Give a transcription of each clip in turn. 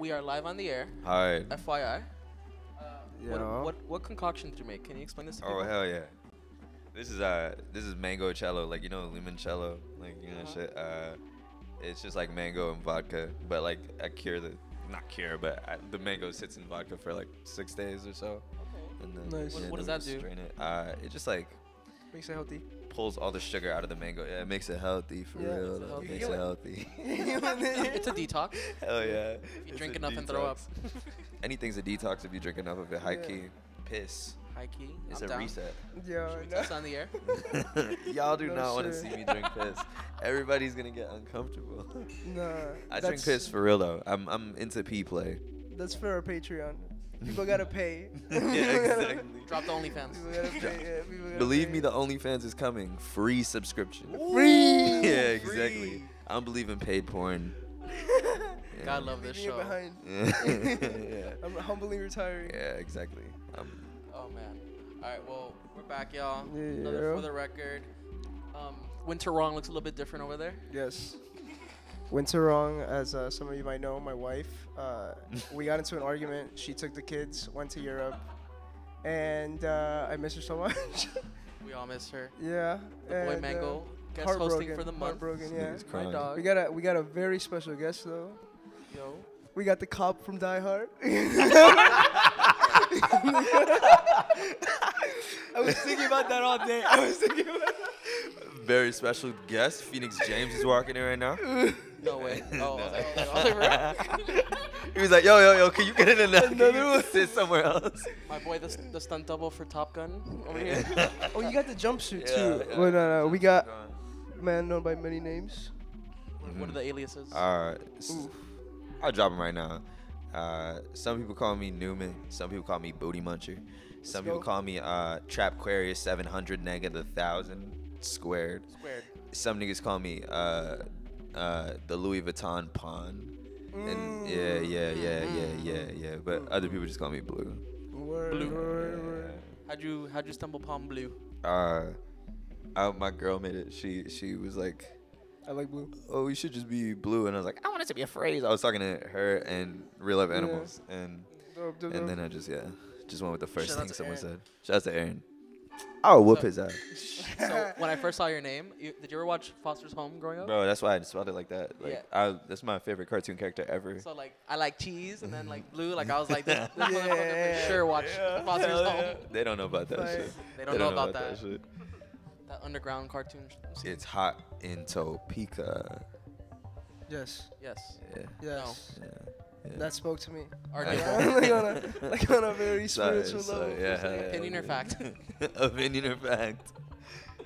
We are live on the air. Hi. FYI. Uh, what, what what concoction did you make? Can you explain this to Oh people? hell yeah. This is uh this is mango cello, like you know limoncello, like you know Uh-huh. shit. Uh, it's just like mango and vodka, but like I cure the not cure, but I, the mango sits in vodka for like six days or so, and then Nice. What- what does that do? Strain it. Uh, it just like Makes it healthy. pulls all the sugar out of the mango. Yeah, it makes it healthy for Yeah, real. it's though. It makes it healthy. it's a detox. Hell yeah. If you It's drink a enough and throw up. Anything's a detox if you drink enough of it. High Yeah. key. Piss. High key. It's I'm a down. reset. Yeah. Should we no. on the air? Y'all do No not want to see me drink piss. Everybody's gonna get uncomfortable. Nah. I drink piss for real though. I'm I'm into pee play. That's for our Patreon. People gotta pay. yeah, exactly. Drop the OnlyFans. People gotta pay. Yeah, people gotta Believe pay. me, the OnlyFans is coming. Free subscription. Free. yeah, exactly. Free. I don't believe in paid porn. Yeah. God love this Leaving it show. behind. yeah. I'm humbly retiring. Yeah, exactly. Um, Oh man. All right. Well, we're back, y'all. Yeah. Another for the record. Um, Winter Wrong looks a little bit different over there. Yes. Winter wrong, as uh, some of you might know, my wife. Uh, we got into an argument. She took the kids, went to Europe, and uh, I miss her so much. We all miss her. yeah. The boy and, uh, Mango guest hosting heartbroken, for the month. Heartbroken, yeah. Niggas My dog. We got a we got a very special guest though. Yo. We got the cop from Die Hard. I was thinking about that all day. I was thinking about that. very special guest. Phoenix James is walking in right now. No way. Oh, I was I was like, I he was like, yo, yo, yo, can you get in another, can Another you one. sit somewhere else? my boy, the, the stunt double for Top Gun over here. Oh, you got the jumpsuit Yeah, too. yeah. Well, no, no, we got man known by many names. What are the aliases? Uh, Oof. I'll drop him right now. Uh, some people call me Newman. Some people call me Booty Muncher. Some people call me uh, Trap Aquarius 700 negative 1000 squared. Squared. Some niggas call me uh, uh, the Louis Vuitton Pawn. And yeah, yeah, yeah, yeah, yeah, yeah. But other people just call me Blue. Word, Blue. word, word. How'd you how'd you stumble upon blue? Uh, I, my girl made it. She she was like, I like blue. oh, we should just be blue. And I was like, I want it to be a phrase. I was talking to her and real life Yeah. animals. And Dope, dope, and dope. then I just yeah, just went with the first Shout thing someone Aaron. said. Shout out to Aaron. I'll whoop So- his ass, So when I first saw your name, you, did you ever watch Foster's Home growing up? bro. That's why I spelled it like that. Like Yeah. I, that's my favorite cartoon character ever. So like I like cheese and then like blue. Like I was like this, this Yeah. motherfucker for sure watch Foster's Hell Home. yeah. They don't know about that Fire. shit. They don't know about that. shit. That underground cartoon. sh- It's hot in Topeka. Yes. Yes. Yeah. Yes. Yeah. Yeah. That spoke to me. Our I- neighbor. like, on a, like on a very Sorry, spiritual sorry, level. yeah, for a yeah. Opinion or fact? Opinion or fact?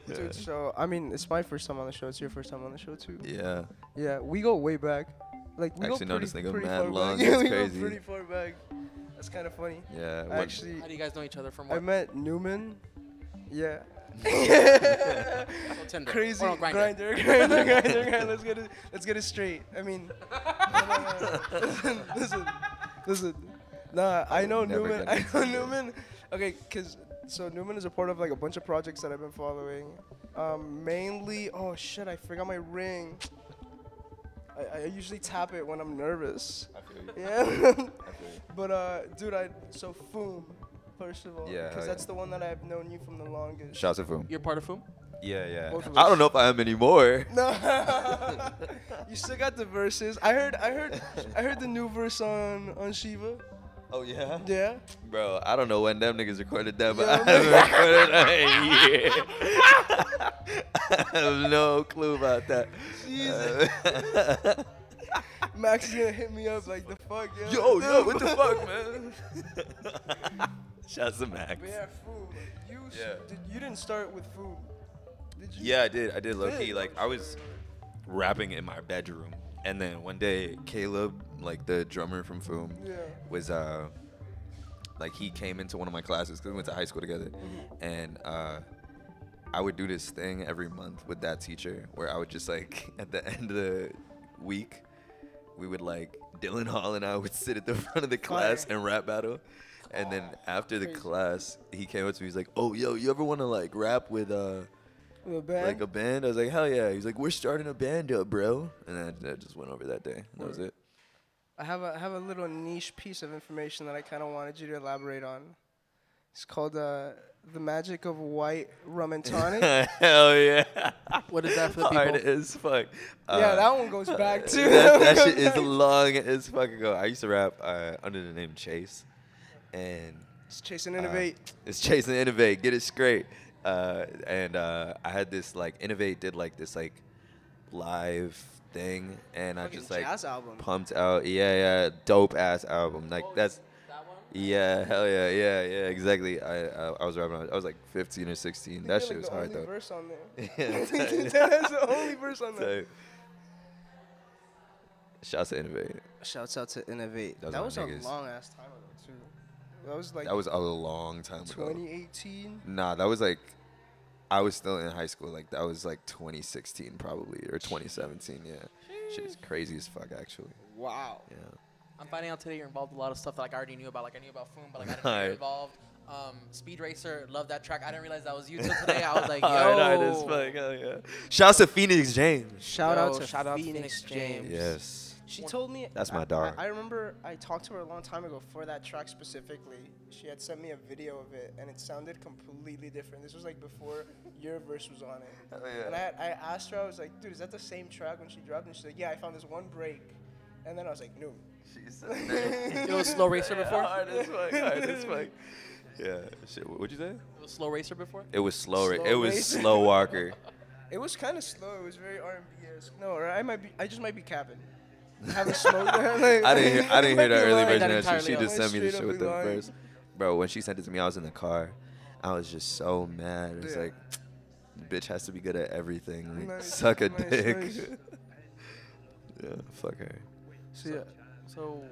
Dude, so I mean, it's my first time on the show. It's your first time on the show too. Yeah. Yeah, we go way back. Like we Actually go know pretty, this nigga pretty mad far long, Back. Yeah, it's we crazy. go pretty far back. That's kind of funny. Yeah. Actually, How do you guys know each other from What? I what? met Newman. Yeah. Crazy Or Grindr. grinder, grinder, grinder, grinder. Let's get it. Let's get it straight. I mean, listen, listen, listen. Nah, I know never Newman. I know Newman. Okay, cause so Newman is a part of like a bunch of projects that I've been following. Um, mainly, oh shit, I forgot my ring. I, I usually tap it when I'm nervous. I feel you. Yeah. I feel you. but uh, dude, I so Foom, first of all, Yeah, because hell that's the one that I've known you from the longest. Shouts to Foom. You're part of Foom? Yeah, yeah. Both of I us. don't know if I am anymore. No, you still got the verses. I heard, I heard, I heard the new verse on on Shiva. Oh yeah. Yeah. Bro, I don't know when them niggas recorded that, but Yeah, I haven't recorded that in years. I have no clue about that. Jesus. Uh, Max is gonna hit me up like the fuck, yo. yo, yo, what the fuck, man? Shouts to Max. But yeah, Foom. You Yeah. did, you didn't start with Foom, did you? Yeah, I did. I did low key. Like I was rapping in my bedroom, and then one day Caleb, like the drummer from Foom, Yeah. was uh like he came into one of my classes because we went to high school together, and uh I would do this thing every month with that teacher where I would just like at the end of the week we would like Dylan Hall and I would sit at the front of the class Fire. and rap battle. And then after the Crazy. class, he came up to me. He's like, "Oh, yo, you ever want to like rap with uh With a band. like a band?" I was like, "Hell yeah!" He's like, "We're starting a band up, bro." And then I just went over that day. That was it. I have a I have a little niche piece of information that I kind of wanted you to elaborate on. It's called uh, the magic of white rum and tonic. Hell yeah. What is that for the Hard people? as fuck. yeah, Uh, that one goes back to that, that shit is long as fuck ago. I used to rap uh, under the name Chase, and It's chasing uh, innovate. it's Chase and Innovate. Get it straight. Uh, and uh, I had this like Innovate did like this like live thing, and I Fucking just like jazz album. pumped out. Yeah, yeah, dope ass album. Like that's That one? Yeah, hell yeah, yeah, yeah, exactly. I I, I was rapping. I was like 15 or 16. That think shit was you're, hard only though. Verse on there. Yeah, That's the only verse on there. So, Shouts to Innovate. Shouts out to Innovate. Those that are was a long ass time ago too. That was like That was a long time ago. 2018. Nah, that was like I was still in high school. Like that was like 2016 probably or 2017. Yeah, shit is crazy as fuck actually. Wow. Yeah. I'm finding out today you're involved in a lot of stuff that like I already knew about. Like I knew about Foom, but like I didn't know you Right. were involved. Um, Speed Racer, love that track. I didn't realize that was you till today. I was like, yo. Hard, hard as fuck. Hell yeah. Shouts to Phoenix James. Shout Yo, out to shout Phoenix, Phoenix James. James. Yes. She told me That's my I- dog. I, I remember I talked to her a long time ago for that track specifically. She had sent me a video of it, and it sounded completely different. This was like before your verse was on it. Hell And I, I asked her, I was like, dude, is that the same track when she dropped? And she's like, yeah, I found this one break. And then I was like, no. It was Slow Racer before? Hard as fuck. Hard as fuck. Yeah. Shit. What'd you say? It was Slow Racer before? It was slow. Ra- Slow it was Racer. slow walker. It was kind of slow. It was very R&B esque. No, or I might be. I just might be capping. Haven't smoked. like, I didn't hear. I didn't hear the might be early lying. version That of that shit. She entirely just off. sent me the Straight shit up with be the lying. verse. Bro, when she sent it to me, I was in the car. I was just so mad. It was Yeah. like, the bitch has to be good at everything. Like, Nice, suck a nice, dick. nice. yeah, fuck her. So, yeah. So,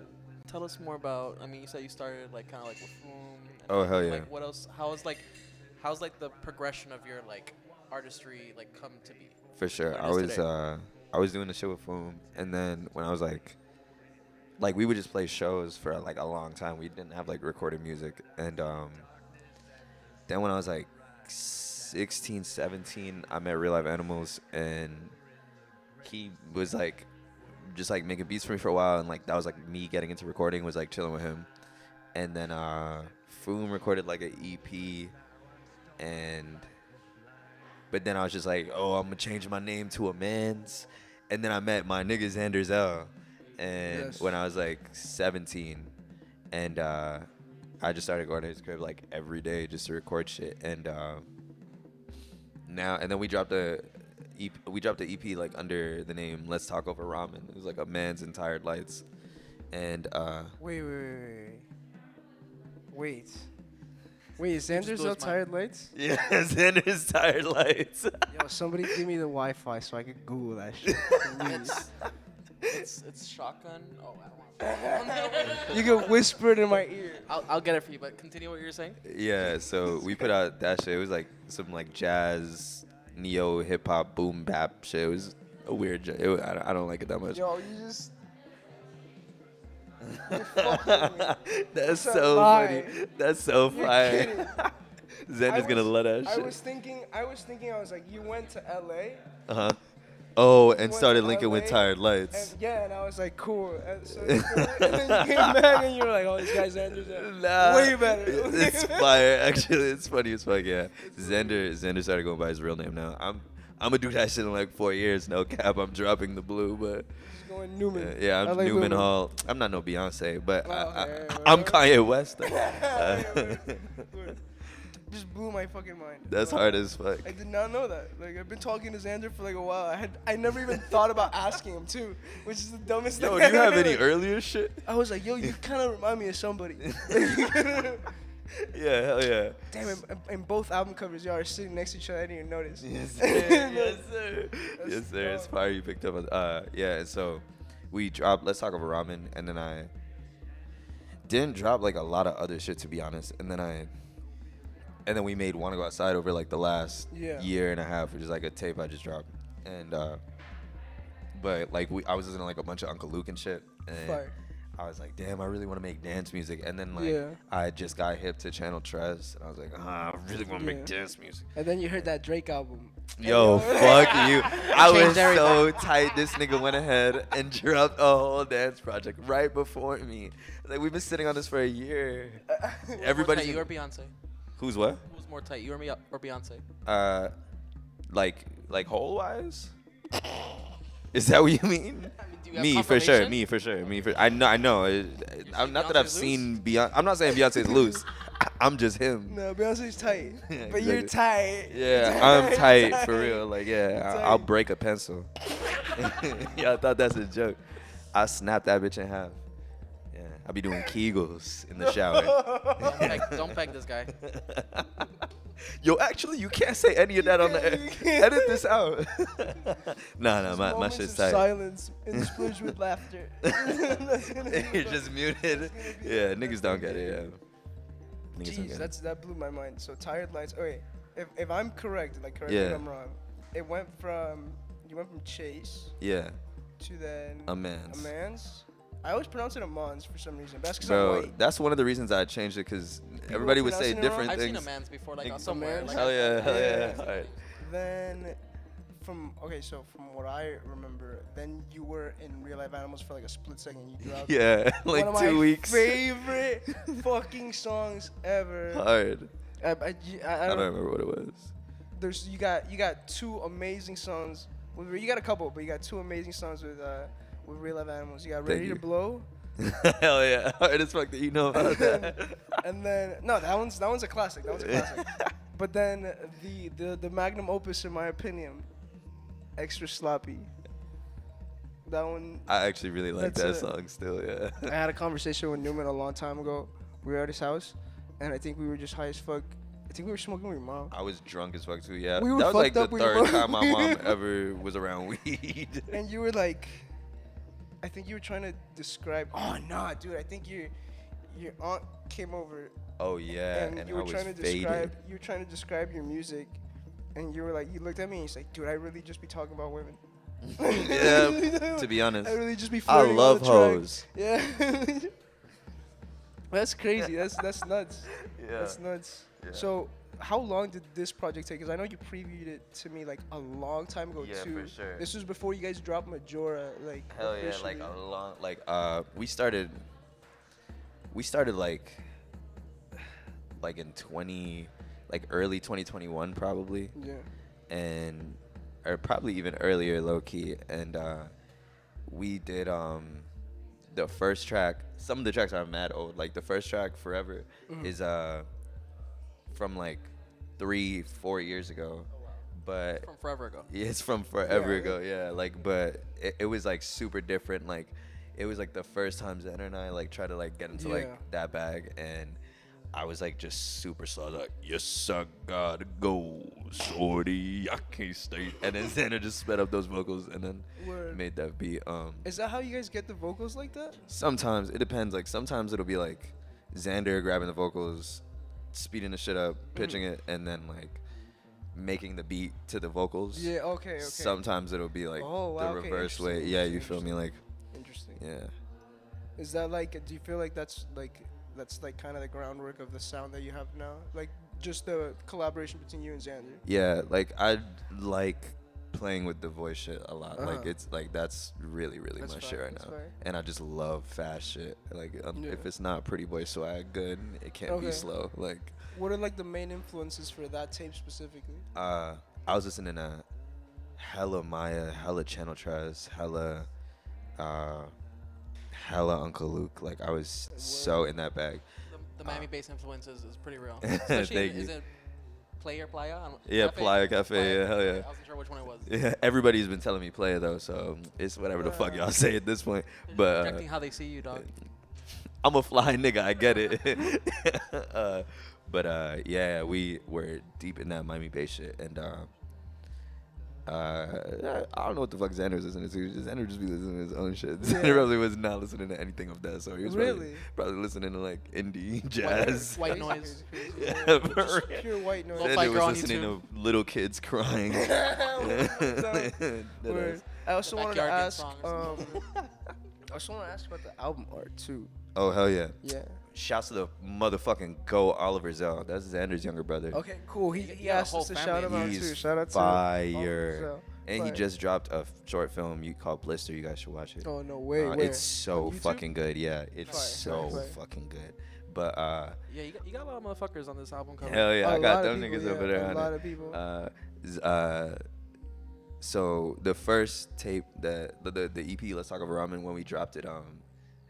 tell us more about. I mean, you said you started like kind of like with Foom. Oh, hell yeah. Like, what else? How is like, how's like the progression of your like artistry like come to be? For sure. I was today. uh I was doing the shit with Foom and then when I was like like we would just play shows for like a long time. We didn't have like recorded music and um then when I was like 16, 17, I met Real Life Animals and he was like just like making beats for me for a while and like that was like me getting into recording was like chilling with him. And then uh Foom recorded like an EP and but then I was just like, oh, I'm gonna change my name to a man's. And then I met my nigga Xander Zell. And Yes. when I was like 17, and uh, I just started going to his crib like every day just to record shit. And uh, now, and then we dropped a EP, we dropped the EP like under the name Let's Talk Over Ramen. It was like a man's and tired lights. And uh, Wait, wait, wait, wait. Wait. Wait, is Xander's blew still his mind. tired lights? yeah, Xander's tired lights. Yo, somebody give me the Wi-Fi so I can Google that shit. please. It's it's it's shotgun. Oh, I don't want. you can whisper it in my ear. I'll I'll get it for you, but continue what you were saying. Yeah, so we put out that shit. It was like some like jazz, neo hip hop, boom bap shit. It was a weird. It, I, don't, I don't like it that much. Yo, you just. That's so lie. funny. That's so You're fire. kidding. Xander's I gonna was- love that I shit. was thinking. I was thinking. I was like, you went to L.A. Uh huh. Oh, and started linking with LA, tired And lights. yeah, and I was like, cool. And, so, and then you came back and you were like, oh, this guy's Xander's Nah, way better. It's fire. Actually, it's funny as fuck. Yeah, Xander. Xander started going by his real name now. I'm. I'm gonna do that shit in like four years. No cap. I'm dropping the blue, but going Newman. Yeah, yeah, I'm LA Newman Newman. Hall. I'm not no Beyonce, but Oh, I, okay, I'm whatever. Kanye West. though. Uh. Just blew my fucking mind. that's Wow. hard as fuck. I did not know that. Like I've been talking to Xander for like a while. I had I never even thought about asking him too, which is the dumbest Yo, thing. do you have any Like, earlier shit? I was like, yo, you kind of remind me of somebody. Yeah, hell yeah. Damn, in, in both album covers, y'all are sitting next to each other. I didn't even notice. Yes, sir. yes, sir. That's yes, sir. It's fire you picked up. on- Uh, yeah, so we dropped. Let's talk about ramen, and then I didn't drop like a lot of other shit to be honest, and then I. And then we made "Wanna Go Outside" over like the last Yeah. year and a half, which is like a tape I just dropped. And uh, but like we, I was listening to like a bunch of Uncle Luke and shit, and Fire. I was like, damn, I really want to make dance music. And then like Yeah. I just got hip to Channel Tres, and I was like, ah, I really want to Yeah. make dance music. And then you heard that Drake album. Yo, fuck you. I was so tight. This nigga went ahead and dropped a whole dance project right before me. Like we've been sitting on this for a year. Everybody's you or Beyonce? Who's what? Who's more tight, you or me or Beyonce? Uh, like like whole wise. Is that what you mean? do you Me for sure. Me for sure. Me for. I know. I know. It- I'm not that I've Beyonce's seen Beyonce. I'm not saying Beyonce's loose. I'm just him. No, Beyonce's tight. Yeah, but you're tight. Yeah, I'm tight for real. Like, yeah, I- I'll break a pencil. yeah, I thought that's a joke. I snap that bitch in half. Yeah, I'll be doing Kegels in the shower. Don't peg, don't peg this guy. Yo, actually, you can't say any of that on the air. Edit this out. nah, nah, Just my, my shit's tight. Silence and splurge with laughter. That's gonna be You're just muted. Yeah, niggas don't get it. Yeah. Niggas Jeez, get that's that blew my mind. So tired lights. Wait, if, if I'm correct, like correct me Yeah. if I'm wrong. It went from you went from Chase. Yeah, to then a man's. a man's. I always pronounce it a man's for some reason. That's because I'm white. that's one of the reasons I changed it because everybody would say pronouncing it wrong? different I've things. seen a man's before, like on somewhere. Like Hell yeah, hell yeah. Yeah. Alright. Then from okay, so from what I remember, then you were in Real Life Animals for like a split second. You dropped Yeah, like one like of two my weeks. favorite fucking songs ever. Hard. I, I, I, I I don't, don't remember what it was. there's you got you got two amazing songs. You got a couple, but you got two amazing songs with uh with Real Life Animals. You got Ready you. to Blow, Hell yeah. Hard as fuck that you know about that. and then no, that one's that one's a classic. That one's a classic. but then the the the magnum opus, in my opinion, extra sloppy. That one. I actually really like that it. song still, yeah. I had a conversation with Newman a long time ago. We were at his house, and I think we were just high as fuck. I think we were smoking with your mom. I was drunk as fuck too, yeah. We were that was like the up with your third time my mom ever was around weed. And you were like, I think you were trying to describe. Oh nah, dude. I think your your aunt came over Oh yeah, and, and, you I were was trying to faded. describe. You were trying to describe your music, and you were like, you looked at me and he's like, dude, I really just be talking about women. yeah, to be honest. I really just be. I love hoes. Yeah. that's crazy. That's that's nuts. Yeah. That's nuts. Yeah. So, how long did this project take? Because I know you previewed it to me like a long time ago Yeah, too. for sure. This was before you guys dropped Majora, like. Hell yeah, like a long like uh we started we started like like in 20 like early 2021 probably Yeah. and or probably even earlier low key and uh we did um the first track some of the tracks are mad old like the first track forever Mhm. is uh from like three four years ago but From forever ago. yeah, it's from forever Yeah. ago. Yeah, like, but it, it was like super different. Like, it was like the first time Xander and I like tried to like get into Yeah. like that bag, and I was like just super slow. Like, yes, I gotta go, shorty. I can't stay. And then Xander just sped up those vocals and then Word. made that beat. Um, Is that how you guys get the vocals like that? sometimes it depends. Like sometimes it'll be like Xander grabbing the vocals, speeding the shit up, Mm-hmm. pitching it, and then like making the beat to the vocals. Yeah. Okay. Okay. Sometimes it'll be like Oh, wow, the okay, reverse way. Yeah, you feel me? Like, Interesting. yeah. Is that like? Do you feel like that's like that's like kind of the groundwork of the sound that you have now? Like just the collaboration between you and Xander. Yeah, like I like playing with the voice shit a lot. Like Uh-huh. it's like that's really really That's my shit right that's now. fire. And I just love fast shit. Like um, Yeah. if it's not pretty boy swag good, it can't Okay. be slow. Like What are like the main influences for that tape specifically? uh I was listening to hella Maya, hella Channel Tres, hella uh hella Uncle Luke. Like I was so in that bag. The, the Miami bass influences is pretty real. Thank in- you. It Playa Playa? Yeah, Playa Cafe, yeah, hell yeah. I wasn't sure which one it was. Yeah, everybody's been telling me Playa though, so it's whatever the fuck y'all say at this point. But uh, projecting how they see you, dog. I'm a fly nigga, I get it. uh, but uh, yeah, we were deep in that Miami bass shit, and uh, uh, I don't know what the fuck Xander was listening to. Xander just be listening to his own shit. Xander Yeah. probably was not listening to anything of that, so he was probably, Really? probably listening to like indie jazz. white Crazy, noise. Yeah, crazy. Just pure white noise. Lo-fi Xander girl was listening to little kids crying. Word. Dead Word. ass. I also The wanted to ask. Um, I just want to ask about the album art too. Oh hell yeah! Yeah. Shouts to the motherfucking go Oliver Zell. That's Xander's younger brother. Okay, cool. He, He he asked us to shout him out He's too. Shout out to fire. Oliver Zell. And he just dropped a f- short film you called Blister. You guys should watch it. Oh no way! Uh, it's so fucking good. Yeah, it's Fire, so fire, fire. fucking good. But uh, Yeah, you got, you got a lot of motherfuckers on this album cover. hell yeah, A I got them people, niggas yeah, over there. A lot it. of people. Uh, uh, so the first tape that the, the the EP Let's Talk About Ramen when we dropped it, um,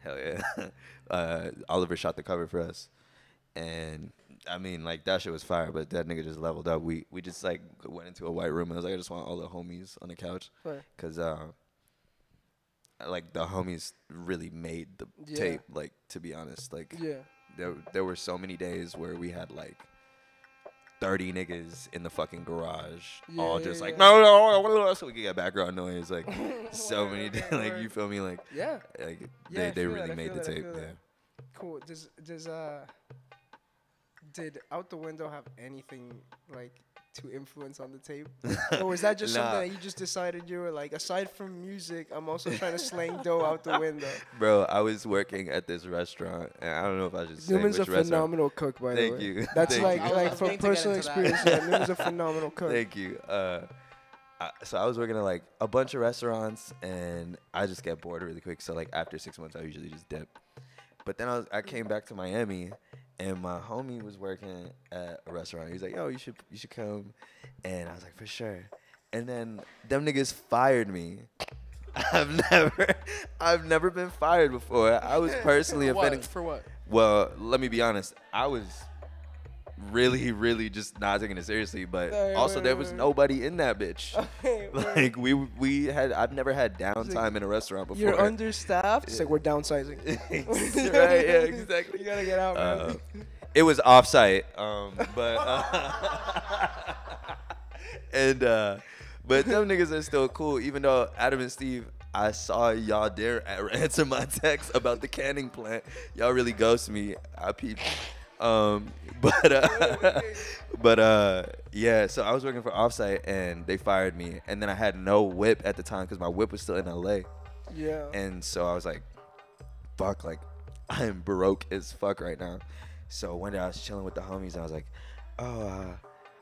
hell yeah, uh, Oliver shot the cover for us, and I mean like that shit was fire, but that nigga just leveled up. We we just like went into a white room and I was like, I just want all the homies on the couch, cause uh, like the homies really made the Yeah. tape. Like to be honest, like yeah. there there were so many days where we had like 30 niggas in the fucking garage all just yeah, like yeah. no no no no so we could get background noise like so many like you feel me like Yeah. like Yeah, they, they really that, made the that, tape yeah that. Cool. Does does uh did Out the Window have anything like to influence on the tape? or was that just Nah. something that you just decided you were like, aside from music, I'm also trying to slang dough out the window? bro I was working at this restaurant and I don't know if I should say Newman's a restaurant phenomenal cook, by Thank the way. you. That's Thank like you. I was- like from waiting to get personal experience. Yeah, Newman's a phenomenal cook. Thank you. Uh, I, so I was working at like a bunch of restaurants, and I just get bored really quick. So like after six months, I usually just dip. But then I was, I came back to Miami, and my homie was working at a restaurant. He's like, "Yo, you should you should come," and I was like, "For sure." And then them niggas fired me. I've never, I've never been fired before. I was personally what? offended. For what? Well, let me be honest. I was really, really just not taking it seriously. But Right, also, right, there was nobody in that bitch. Word. like we we had. I've never had downtime in a restaurant before. You're understaffed. It's like we're downsizing. right? Yeah, exactly. You gotta get out, man. Uh, it was offsite, um, but uh, and uh, but them niggas are still cool. Even though Adam and Steve, I saw y'all dare a- answer my text about the canning plant. Y'all really ghost me. I peeped. Um, but uh, but uh, yeah. So I was working for offsite, and they fired me. And then I had no whip at the time because my whip was still in LA. yeah. And so I was like, fuck, like, I am broke as fuck right now. So one day I was chilling with the homies and I was like, oh, uh,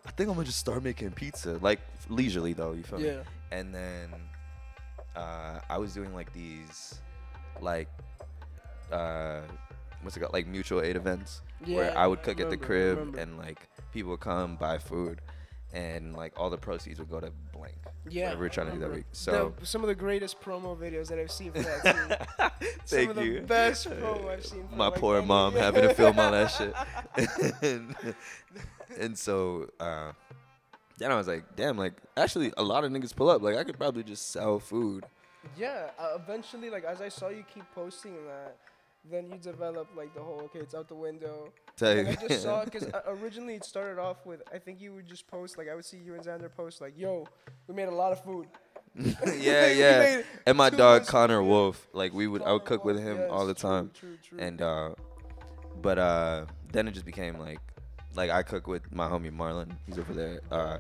I think I'm gonna just start making pizza. Like, leisurely though, you feel me? Yeah. And then uh, I was doing like these, like, uh, what's it called? Like mutual aid events where I would cook at the crib remember. and like people would come buy food and like all the proceeds would go to blank. Yeah. We we're trying to do that week. So. The- some of the greatest promo videos that I've seen for that team. Thank some of you. the best promo I've seen. My poor any- mom having to film all that shit. and, and so uh, then I was like, damn, like actually a lot of niggas pull up. Like I could probably just sell food. Yeah. Uh, eventually, like as I saw you keep posting that, then you develop like the whole okay, it's out the window. Tell I just saw because originally it started off with I think you would just post like I would see you and Xander post like, "Yo, we made a lot of food." yeah, yeah. And my dog Connor food. Wolf, like we would, I would Connor cook with him yes, all the true, time. True, true. And uh, but uh, then it just became like, like I cook with my homie Marlon. He's over there. Uh,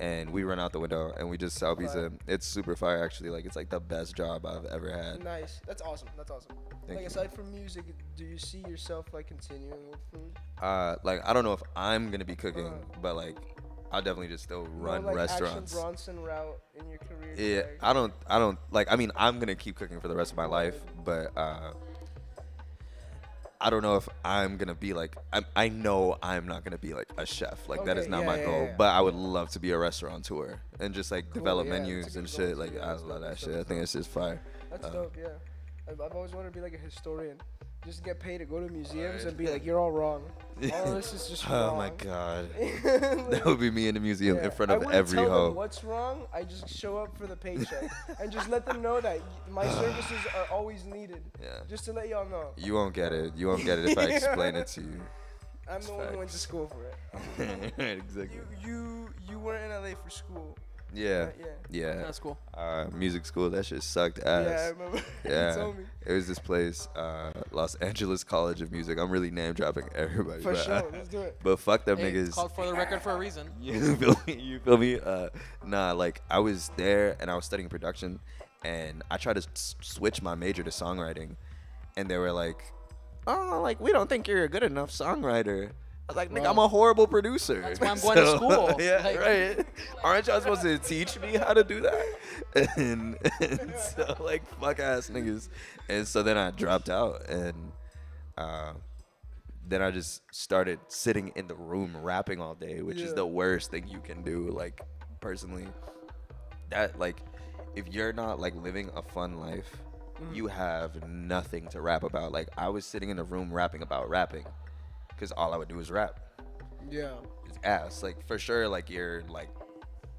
and we run out the window and we just sell pizza. It's super fire actually. Like it's like the best job I've ever had. Nice. That's awesome. That's awesome. Thank like you. aside from music, do you see yourself like continuing with food? Uh, like I don't know if I'm gonna be cooking, Uh. but like I'll definitely just still More run like restaurants. Action Bronson route in your career. Yeah, like- I don't, I don't like. I mean, I'm gonna keep cooking for the rest of my life, but uh, I don't know if I'm gonna be like. I'm, I know I'm not gonna be like a chef. Like that is not yeah, my yeah, goal. yeah. But I would love to be a restaurateur and just like Cool, develop menus and shit. Like I love that shit. I think it's just fire. That's Uh, dope. Yeah. I've, I've always wanted to be like a historian. Just get paid to go to museums Alright. and be like, you're all wrong. All this is just wrong. Oh my god, Like, that would be me in the museum in front of every tell hoe. Them what's wrong? I just show up for the paycheck and just let them know that my services are always needed. Yeah. Just to let y'all know, You won't get it. You won't get it if I explain it to you. I'm the one who went to school for it. right, exactly. You you you were in LA for school. Yeah. right? Yeah. Yeah. That's cool. Uh, music school, that shit sucked Yeah, I ass. remember. Yeah. you told me. It was this place, uh, Los Angeles College of Music. I'm really name dropping everybody. For but, sure. uh, Let's do it. but fuck them Hey, niggas. it's called for the record for a reason. you feel me? You feel me? Uh, nah, like I was there and I was studying production, and I tried to s- switch my major to songwriting, and they were like, "Oh, like we don't think you're a good enough songwriter." I was like, "Nigga, I'm a horrible producer." That's why I'm going to school. yeah, Like- right. Aren't y'all supposed to teach me how to do that? And, and so like fuck ass niggas. And so then I dropped out and uh, then I just started sitting in the room rapping all day, which is the worst thing you can do. Like personally, that like if you're not like living a fun life, Mm-hmm. you have nothing to rap about. Like I was sitting in the room rapping about rapping, because all I would do is rap. Yeah. It's ass. Like for sure, like you're like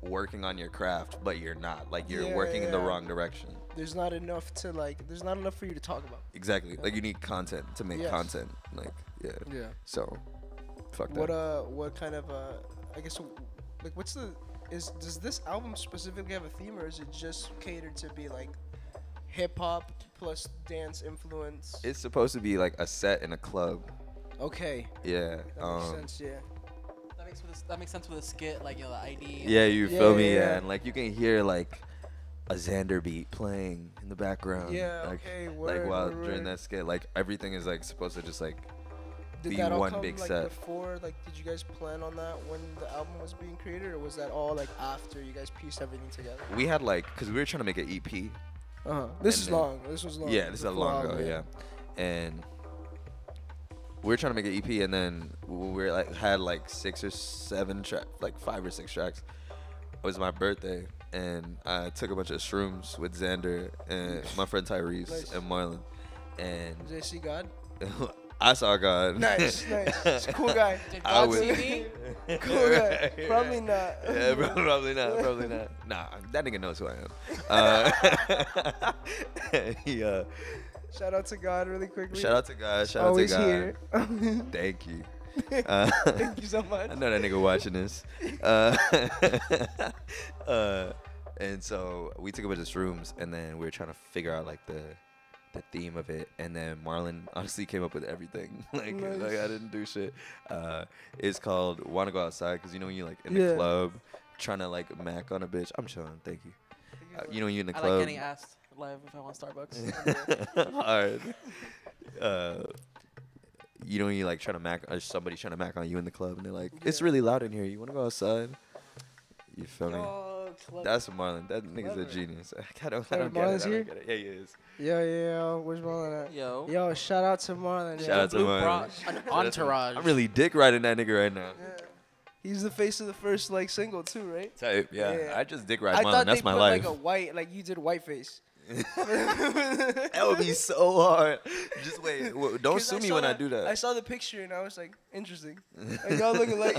working on your craft, but you're not. Like you're Yeah, working in the wrong direction. There's not enough to like. There's not enough for you to talk about. Exactly. Like you need content to make Yes. content. Like yeah. Yeah. So, fuck that. What uh? What kind of uh? I guess like what's the is does this album specifically have a theme or is it just catered to be like hip hop plus dance influence? It's supposed to be like a set in a club. Okay. Yeah. That Um, makes sense. Yeah. That makes with a, that makes sense with a skit like you know the ID. yeah, you Yeah, feel yeah, me? Yeah, yeah. and like you can hear like a Xander beat playing in the background. Yeah, Like, okay, like while word, during word. that skit, like everything is like supposed to just like Did be that all one come big like set. before? Like, did you guys plan on that when the album was being created, or was that all like after you guys pieced everything together? we had like because we were trying to make an E EP. Uh huh. This is then- long. This was long. Yeah, this is a long album, ago. Yeah, and we were trying to make an EP, and then we were like had like six or seven track, like five or six tracks. It was my birthday, and I took a bunch of shrooms with Xander and my friend Tyrese Nice. and Marlon, and Did they see God? I saw God. Nice, nice. A cool guy. Did I God see me? Cool guy. Probably not. Yeah, bro- probably not. Probably not. Nah, that nigga knows who I am. Uh, he, uh, Shout out to God really quickly. shout out to God. Shout Always out to God. here. Thank you. Uh, Thank you so much. I know that nigga watching this. Uh, uh, and so we took a bunch of shrooms, and then we were trying to figure out like the the theme of it. And then Marlon honestly came up with everything. like, like I didn't do shit. Uh, it's called "Wanna Go Outside" because you know when you like in Yeah. the club trying to like mac on a bitch. I'm chilling. Thank you. Uh, you know when you're in the I club. like getting asked live if I want Starbucks. Hard. Uh, you know when you like trying to mac, or somebody's trying to mac on you in the club, and they're like, "It's really loud in here. You want to go outside?" You feel me? Yo, clever. That's Marlon. That nigga's a genius. I don't, I don't get it. Marlon's I don't here? get it. Yeah, he is. Yo, yo, yo. Where's Marlon at? Yo. Yo, shout out to Marlon. Shout yo. out to Blue Marlon. Bra- an entourage. I'm really dick riding that nigga right now. Yeah. He's the face of the first like single too, right? Type, yeah. Yeah. I just dick ride I Marlon. thought That's they my put life. like a white, like you did whiteface. that would be so hard. Just wait. w- Don't sue me saw when I do that. I saw the picture and I was like, interesting. Like y'all looking like.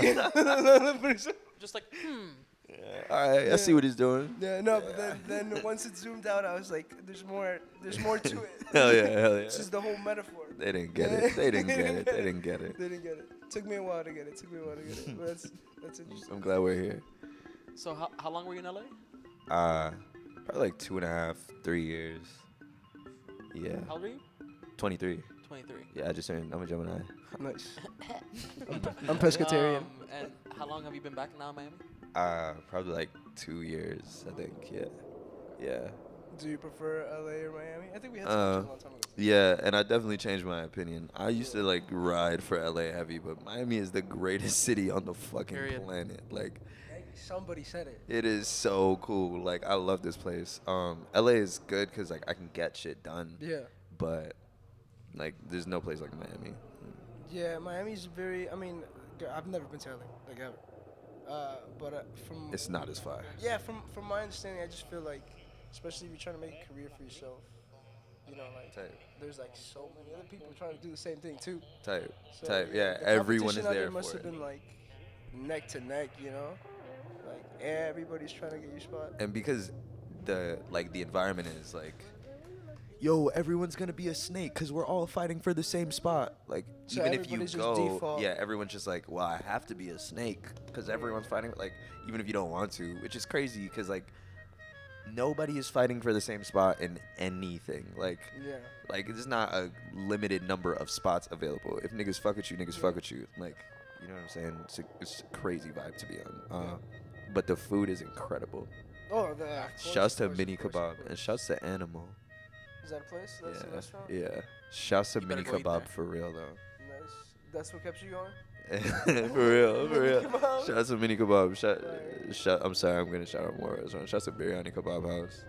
Just like, hmm. Yeah. All right, I see what he's doing. yeah, no, but then, then once it zoomed out, I was like, there's more, there's more to it. Hell yeah, hell yeah. This is the whole metaphor. They didn't get it. They didn't get it. They didn't get it. They didn't get it. Took me a while to get it. Took me a while to get it. But that's that's interesting. I'm glad we're here. So how, how long were you in LA? Uh, probably like two and a half, three years. Yeah, How old are you? 23. 23. Yeah, I just turned. I'm a Gemini. Nice. I'm, I'm pescatarian. Um, and how long have you been back now in Miami? Uh, probably like two years, I think. Yeah, yeah, Do you prefer LA or Miami? I think we had Uh, a long time ago. yeah. And I definitely changed my opinion. I used to like ride for LA heavy, but Miami is the greatest city on the fucking Period. planet. Like, Hey, Somebody said it. it is so cool. Like, I love this place. Um, LA is good because like I can get shit done, Yeah. but like there's no place like Miami. Yeah, Miami's very. I mean, I've never been to LA, like ever. Uh, but uh, from It's not as far. yeah, from from my understanding, I just feel like, especially if you're trying to make a career for yourself, you know, like Type. there's like so many other people trying to do the same thing too. Type, So, type. Yeah, the everyone is there Must for have it. been like neck to neck, you know, like everybody's trying to get your spot. and because the like the environment is like yo everyone's gonna be a snake because we're all fighting for the same spot. Like So even if you go yeah everyone's just like well i have to be a snake because everyone's fighting like even if you don't want to which is crazy because like nobody is fighting for the same spot in anything. Like Yeah. like there's not a limited number of spots available. If niggas fuck with you niggas fuck with you. Like you know what i'm saying? It's a, it's a crazy vibe to be on. Uh, but the food is incredible Oh, the. of course, Shouts to course, Mini of course, Kebab and shouts to Animal. Is that a place? That's a Yeah, restaurant. yeah. Shouts to Mini better Kebab for real though. Nice. That's what kept you going. for real, for real. Kebab. Shout out to Mini Kebab. Shout, Right. shout, I'm sorry, I'm gonna shout out more restaurants. Shout out to Biryani Kebab House.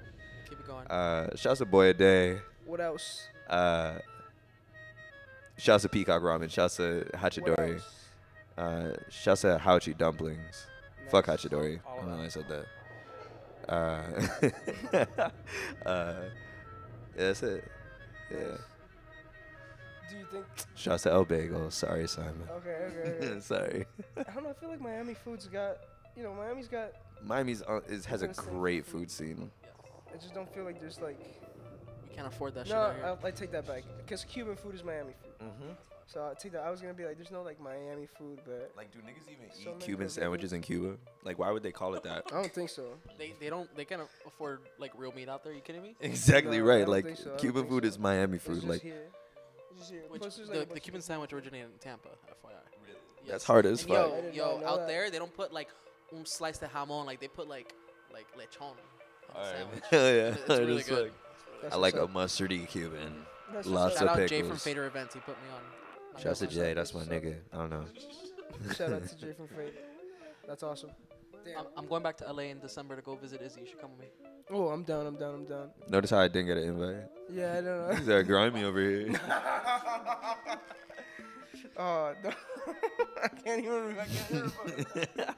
Keep it going. Uh, shout out to Boy a Day. What else? Uh, shout out to Peacock Ramen. Shout out to Hachidori. else? Uh, shout out to Hachi Dumplings. Fuck Nice. Hachidori. I of don't know that. why I said that. Uh, uh, yeah, that's it. Yeah. Do you think? Shout out to El Bagel. Sorry, Simon. Okay, okay. okay. Sorry. I don't know. I feel like Miami food's got. You know, Miami's got. Miami's uh, is, has a great food scene. I just don't feel like there's like. we can't afford that shit No, out here. I, I take that back. Because Cuban food is Miami food. Mm-hmm. So I take that. I was gonna be like, there's no like Miami food, but Like, do niggas even So eat Cuban sandwiches in Cuba? Like, why would they call it that? I don't think so. They they don't they can't afford like real meat out there. You kidding me? Exactly No, right. Like, so, Cuban food so. is Miami It's food. just Like, here. It's just here. Which Plus, the, like, the Cuban of- sandwich originated in Tampa. FYI. Yes. That's hard as And fuck. Yo, yo, out that. there they don't put like un slice de jamon. Like they put like like lechon. on the sandwich. Hell yeah. It's really Hard good. fuck. I like a mustardy Cuban. That's what's lots. Shout of out Jay from. Fader Events. He put me on. On Shouts to Jay. That's my nigga. I don't know. Shout out to Jay from Fate. That's awesome. I'm, I'm going back to LA in December to go visit Izzy. You should come with me. Oh, I'm down. I'm down. I'm down. Notice how I didn't get an invite. Yeah, I don't know. These are grimy over here. Oh, no. I can't even remember. I can't remember.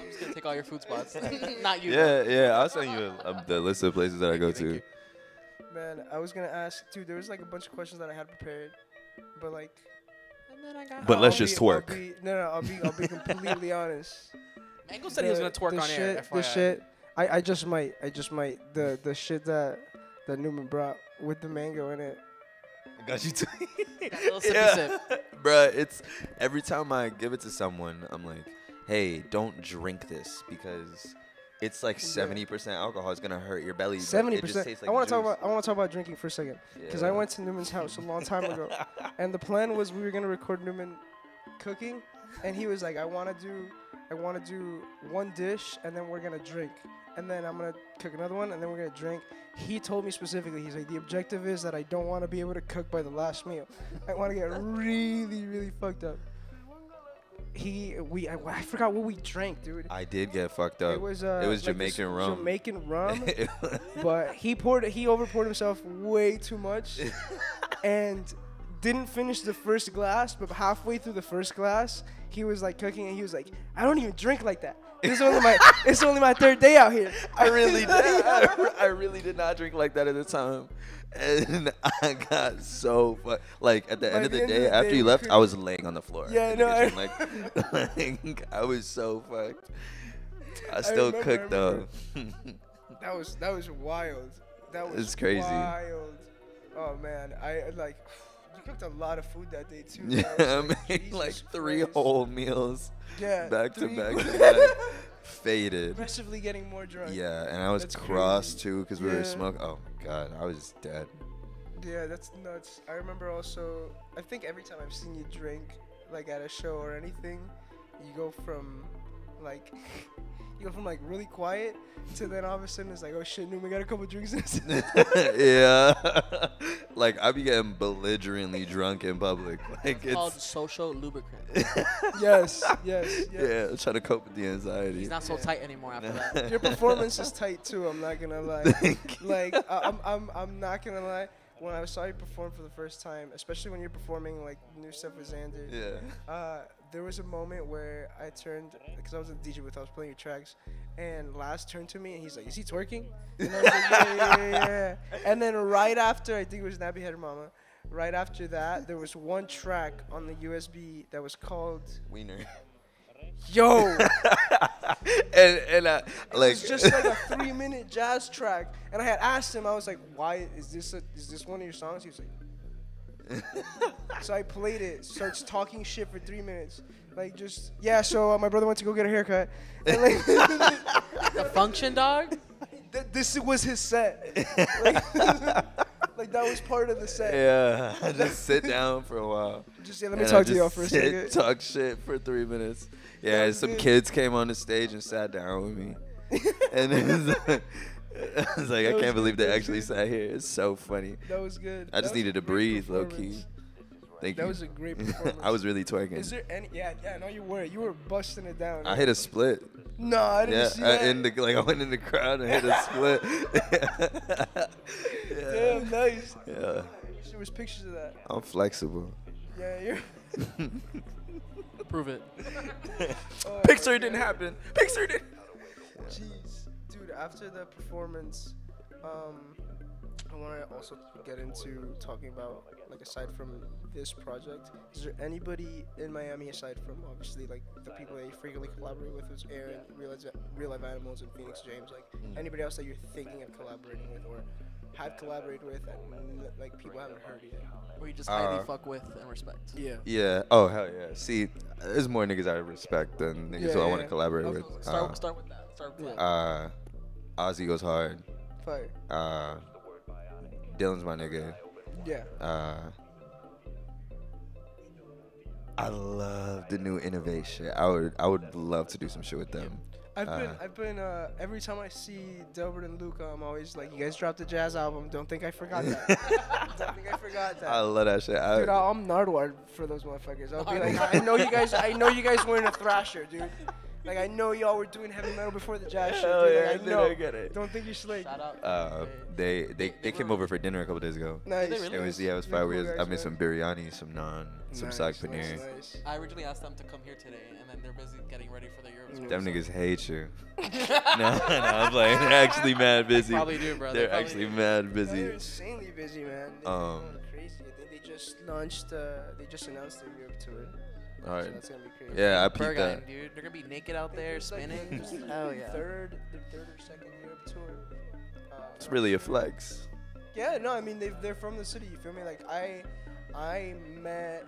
I'm just gonna take all your food spots. Not you. yeah, yeah. I'll send you a, the list of places that I go you, to. you. Man, I was gonna ask, dude. There was like a bunch of questions that I had prepared, but like. And then I got. But let's I'll just be- twerk. be- no, no. I'll be. I'll be completely honest. Mango said he was gonna twerk the on shit, air. The shit. I, I just might. I just might. The the shit that that Newman brought with the mango in it. I got you too. That little Bruh, it's every time I give it to someone, I'm like, hey, don't drink this because it's like 70% alcohol. It's gonna hurt your belly. Seventy percent. like I want to talk about. I want to talk about drinking for a second because I went to Newman's house a long time ago, and the plan was we were gonna record Newman cooking, and he was like, I want to do, I want to do one dish, and then we're gonna drink, and then I'm gonna cook another one, and then we're gonna drink. He told me specifically, he's like, the objective is that I don't want to be able to cook by the last meal. I want to get really, really fucked up. He, we, I, I forgot what we drank, dude. I did get fucked up. It was uh, it was like Jamaican rum. Jamaican rum but he poured he overpoured himself way too much and didn't finish the first glass but halfway through the first glass he was like cooking and he was like i don't even drink like that this only my it's only my third day out here I really did. I, I really did not drink like that at the time. And I got so fu- like at the end of the end of day the after day, you left, I was laying on the floor. Yeah, no, I- like, like I was so fucked. I still remember, I cooked though. that was that was wild that was It's crazy. wild oh man i like you cooked a lot of food that day too yeah, I I was made like three Christ. whole meals yeah back to back to back. Faded. aggressively getting more drunk Yeah, and I was That's cross crazy. too because we Yeah. were smoking. Oh god, I was dead. Yeah, that's nuts. I remember also, I think every time I've seen you drink, like at a show or anything, you go from like, you go from like really quiet to then all of a sudden it's like, oh shit, Newman got a couple drinks in his yeah, like I be getting belligerently drunk in public. Like It's called social lubricant. yes, yes, yes. yeah, trying to cope with the anxiety. He's not so tight anymore after that. Your performance is tight too. I'm not gonna lie. Like I, I'm, I'm, I'm not gonna lie. When I saw you perform for the first time, especially when you're performing like new stuff with Xander, yeah. Uh, there was a moment where I turned because I was a DJ with I was playing your tracks, and Last turned to me and he's like, "Is he twerking?" And I was like, yeah, yeah, yeah, yeah. And then right after, I think it was Nappy Head Mama. Right after that, there was one track on the USB that was called Wiener. "Yo." and and I like It's just like a three-minute jazz track, and I had asked him. I was like, "Why is this? A, is this one of your songs?" He was like. so I played it, starts talking shit for three minutes. Like, just, yeah, so uh, my brother went to go get a haircut. And like, The function dog. th- this was his set. Like, like, that was part of the set. yeah, I just sit down for a while. Just, yeah, let me and I talk to y'all for a sit, second. Talk shit for three minutes. That Yeah, some kids came on the stage and sat down with me. and it was like, I was like, I was can't believe good, they actually sat here. It's so funny. That was good. I just needed to breathe, low key. Thank That you. was a great performance. I was really twerking. Is there any? Yeah, yeah. No, you were. You were busting it down. I hit a split. No, I didn't Yeah, see I, that. in the like I went in the crowd and hit a split. yeah. Damn, nice. Yeah. There was pictures of that. I'm flexible. Yeah, you're. Prove it. Oh, Picture my didn't happen. Pixar didn't. Jeez, dude. After the performance, um, I want to also get into talking about like aside from this project, is there anybody in Miami aside from obviously like the people that you frequently collaborate with, was Aaron, Real Real Life Animals, and Phoenix James? Like anybody else that you're thinking of collaborating with or have collaborated with and like people haven't heard yet? Or you just highly Uh, fuck with and respect. Yeah. Yeah. Oh hell yeah. See, there's more niggas I respect than niggas Yeah, who I yeah, want to yeah. collaborate Of with. course. Start, Uh, start with that. Start with that. uh, Ozzy goes hard. Fire. Uh, Dylan's my nigga. Yeah. Uh, I love the new innovation. I would I would love to do some shit with them. I've been, Uh, I've been, uh, every time I see Delbert and Luca, I'm always like, you guys dropped a jazz album. Don't think I forgot that. Don't think I forgot that. I love that shit. I, Dude, I- I'm Nardwuar for those motherfuckers. I'll be like, I know you guys, I know you guys weren't a thrasher, dude. Like, I know y'all were doing heavy metal before the jazz shit, Hell dude. yeah, Like, I I know. I get it. Don't think you slick. Shout out. uh, they they they came over for dinner a couple days ago. Nice. they really? It was yeah, it was fire. cool We was, I made man. some biryani, some naan, some Nice, saag paneer. nice. I originally asked them to come here today, and then they're busy getting ready for the Europe tour. Them so- niggas hate you. no, no, I'm playing. They're actually mad busy. Probably do, bro. They They're probably actually do. mad No, busy. they're insanely busy, man. They're Um, crazy. I think they just launched, uh, they just announced their Europe tour. All So that's gonna be crazy. Yeah, I peeped that. dude. They're gonna be naked out there it's like spinning. the- Hell yeah. Third, the third or second Europe tour. Uh, It's really a flex. Yeah, no, I mean they they're from the city. You feel me? Like I, I met.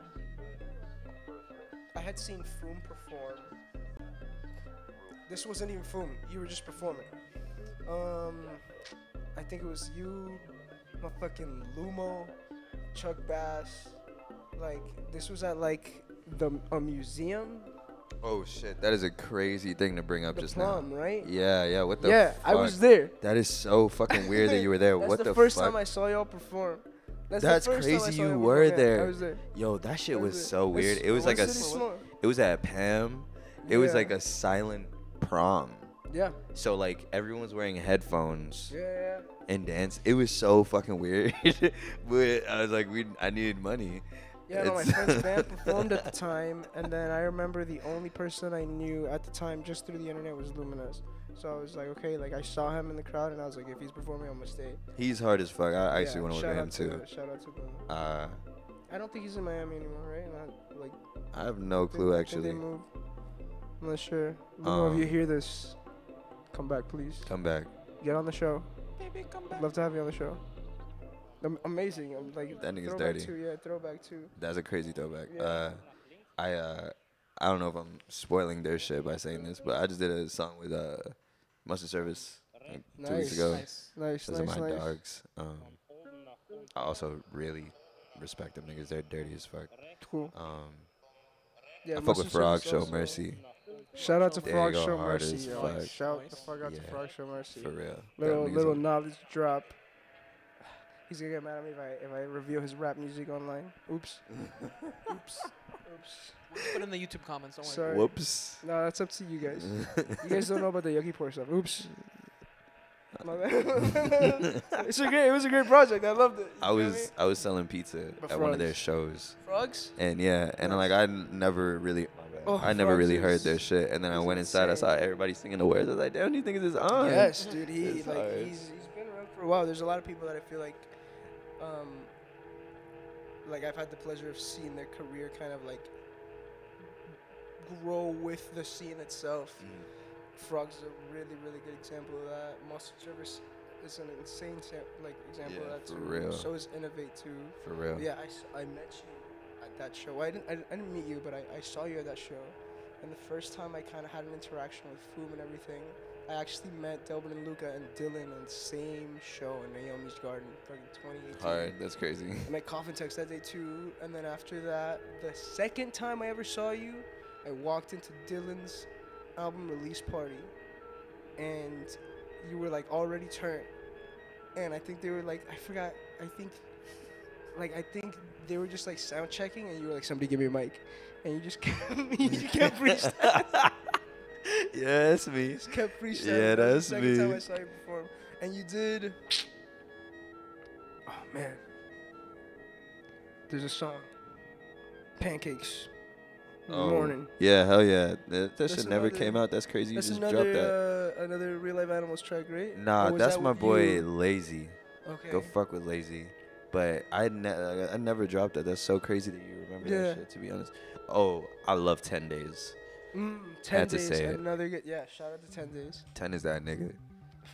I had seen Foom perform. This wasn't even Foom. You were just performing. Um, I think it was you, my fucking Lumo, Chuck Bass. Like this was at like the a museum. Oh shit, that is a crazy thing to bring up The just plum, now. right? Yeah, yeah. What the? yeah, I was there. That is so fucking weird that you were there. That's what the, the, first fuck? time I saw y'all perform. That's, That's the first time I crazy you were. There. I was there. Yo, that shit was so weird. It was like a. small. It was at Pam. It was like a silent prom. Yeah. So like everyone was wearing headphones Yeah, yeah. and dance. It was so fucking weird. but I was like, we I needed money. Yeah, no, my It's- friend's band performed at the time, and then I remember the only person I knew at the time just through the internet was Luminous. So I was like, okay, like I saw him in the crowd, and I was like, if he's performing, I'm gonna stay. He's hard as fuck. I actually Yeah, want to work with him out too. To, shout out to Luminous. Uh, I don't think he's in Miami anymore, right? Not like. I have no I think- clue I think actually. They moved. I'm not sure. Lumo, if you Um, hear this, come back, please. Come back. Get on the show. Baby, come back. love to have you on the show. Am- amazing. I'm like That nigga's dirty. Too, yeah, throwback too. That's a crazy throwback. Yeah. Uh, I uh, I don't know if I'm spoiling their shit by saying this, but I just did a song with uh, Mustard Service like two weeks ago. Nice. Nice, Those are my nice. dogs. Um, I also really respect them niggas. They're dirty as fuck. Cool. Um, Yeah, I fuck with Frog Show Mercy Shout out to They Frog Show Mercy. yo. fuck. Shout the fuck out to Frog Show Mercy. for real. Little little knowledge drop. He's gonna get mad at me if I if I reveal his rap music online. Oops. Oops. Oops. Put in the YouTube comments. Don't. Sorry. Whoops. No, that's up to you guys. You guys don't know about the Yucky Pour stuff. Oops. Uh. My bad. it's a great. It was a great project. I loved it. I You know was what I was selling pizza But at one of their shows, frogs. and yeah, and Nice. like I n- never really, Oh, I never really heard their shit, and then I went inside, I saw everybody singing the words. I was like, damn, these niggas is on. Yes, dude. He It's like hard. he's he's been around for a while. There's a lot of people that I feel like, um, like I've had the pleasure of seeing their career kind of like grow with the scene itself. Mm. Frogs is a really really good example of that. Mustard Service is an insane sa- like example Yeah, of that for too. real. So is Innovate too. For real. Yeah, I, I met you at that show. I didn't I, didn't- I didn't meet you, but I, I saw you at that show. And the first time I kind of had an interaction with Foom and everything, I actually met Delbert and Luca and Dylan on the same show in Naomi's Garden, fucking 2018. Hard. That's crazy. I met Coffin Text that day too. And then after that, the second time I ever saw you, I walked into Dylan's album release party. and you were like already turned, and I think they were like I forgot. I think like I think they were just like sound checking, and you were like somebody give me a mic, and you just kept you kept freestyling. Yeah, that's me. just kept freestyling. Yeah, that's the second time me. I saw you perform, and you did. Oh man. There's a song. Pancakes. Oh, Morning. Yeah, hell yeah. That, that shit never another- came out. That's crazy. You That's just dropped that. another uh, another real life animals track, right? Nah, that's that my boy you? Lazy. Okay. Go fuck with Lazy. But I ne- I never dropped that. That's so crazy that you remember Yeah. that shit. To be honest. Oh, I love Ten Days. Mm, ten Had to days. say it. another good. Yeah, shout out to ten days. Ten is that nigga.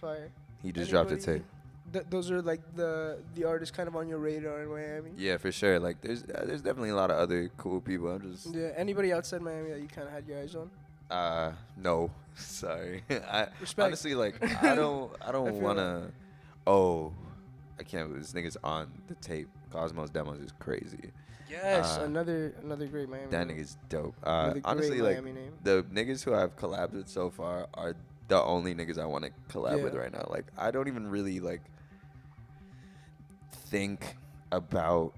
Fire. He just dropped a Anybody- tape. Th- those are like the the artists kind of on your radar in Miami. Yeah, for sure. Like, there's uh, there's definitely a lot of other cool people. I'm just Yeah. Anybody outside Miami that you kind of had your eyes on? uh no, sorry. I Respect. honestly like I don't I I don't feel wanna. Oh, I can't. This nigga's on the tape. Cosmos demos is crazy. Yes. Uh, another another great Miami. That name. nigga's dope. Uh, honestly, like name. the niggas who I've collabed with so far are the only niggas I want to collab with right now. Like I don't even really like think about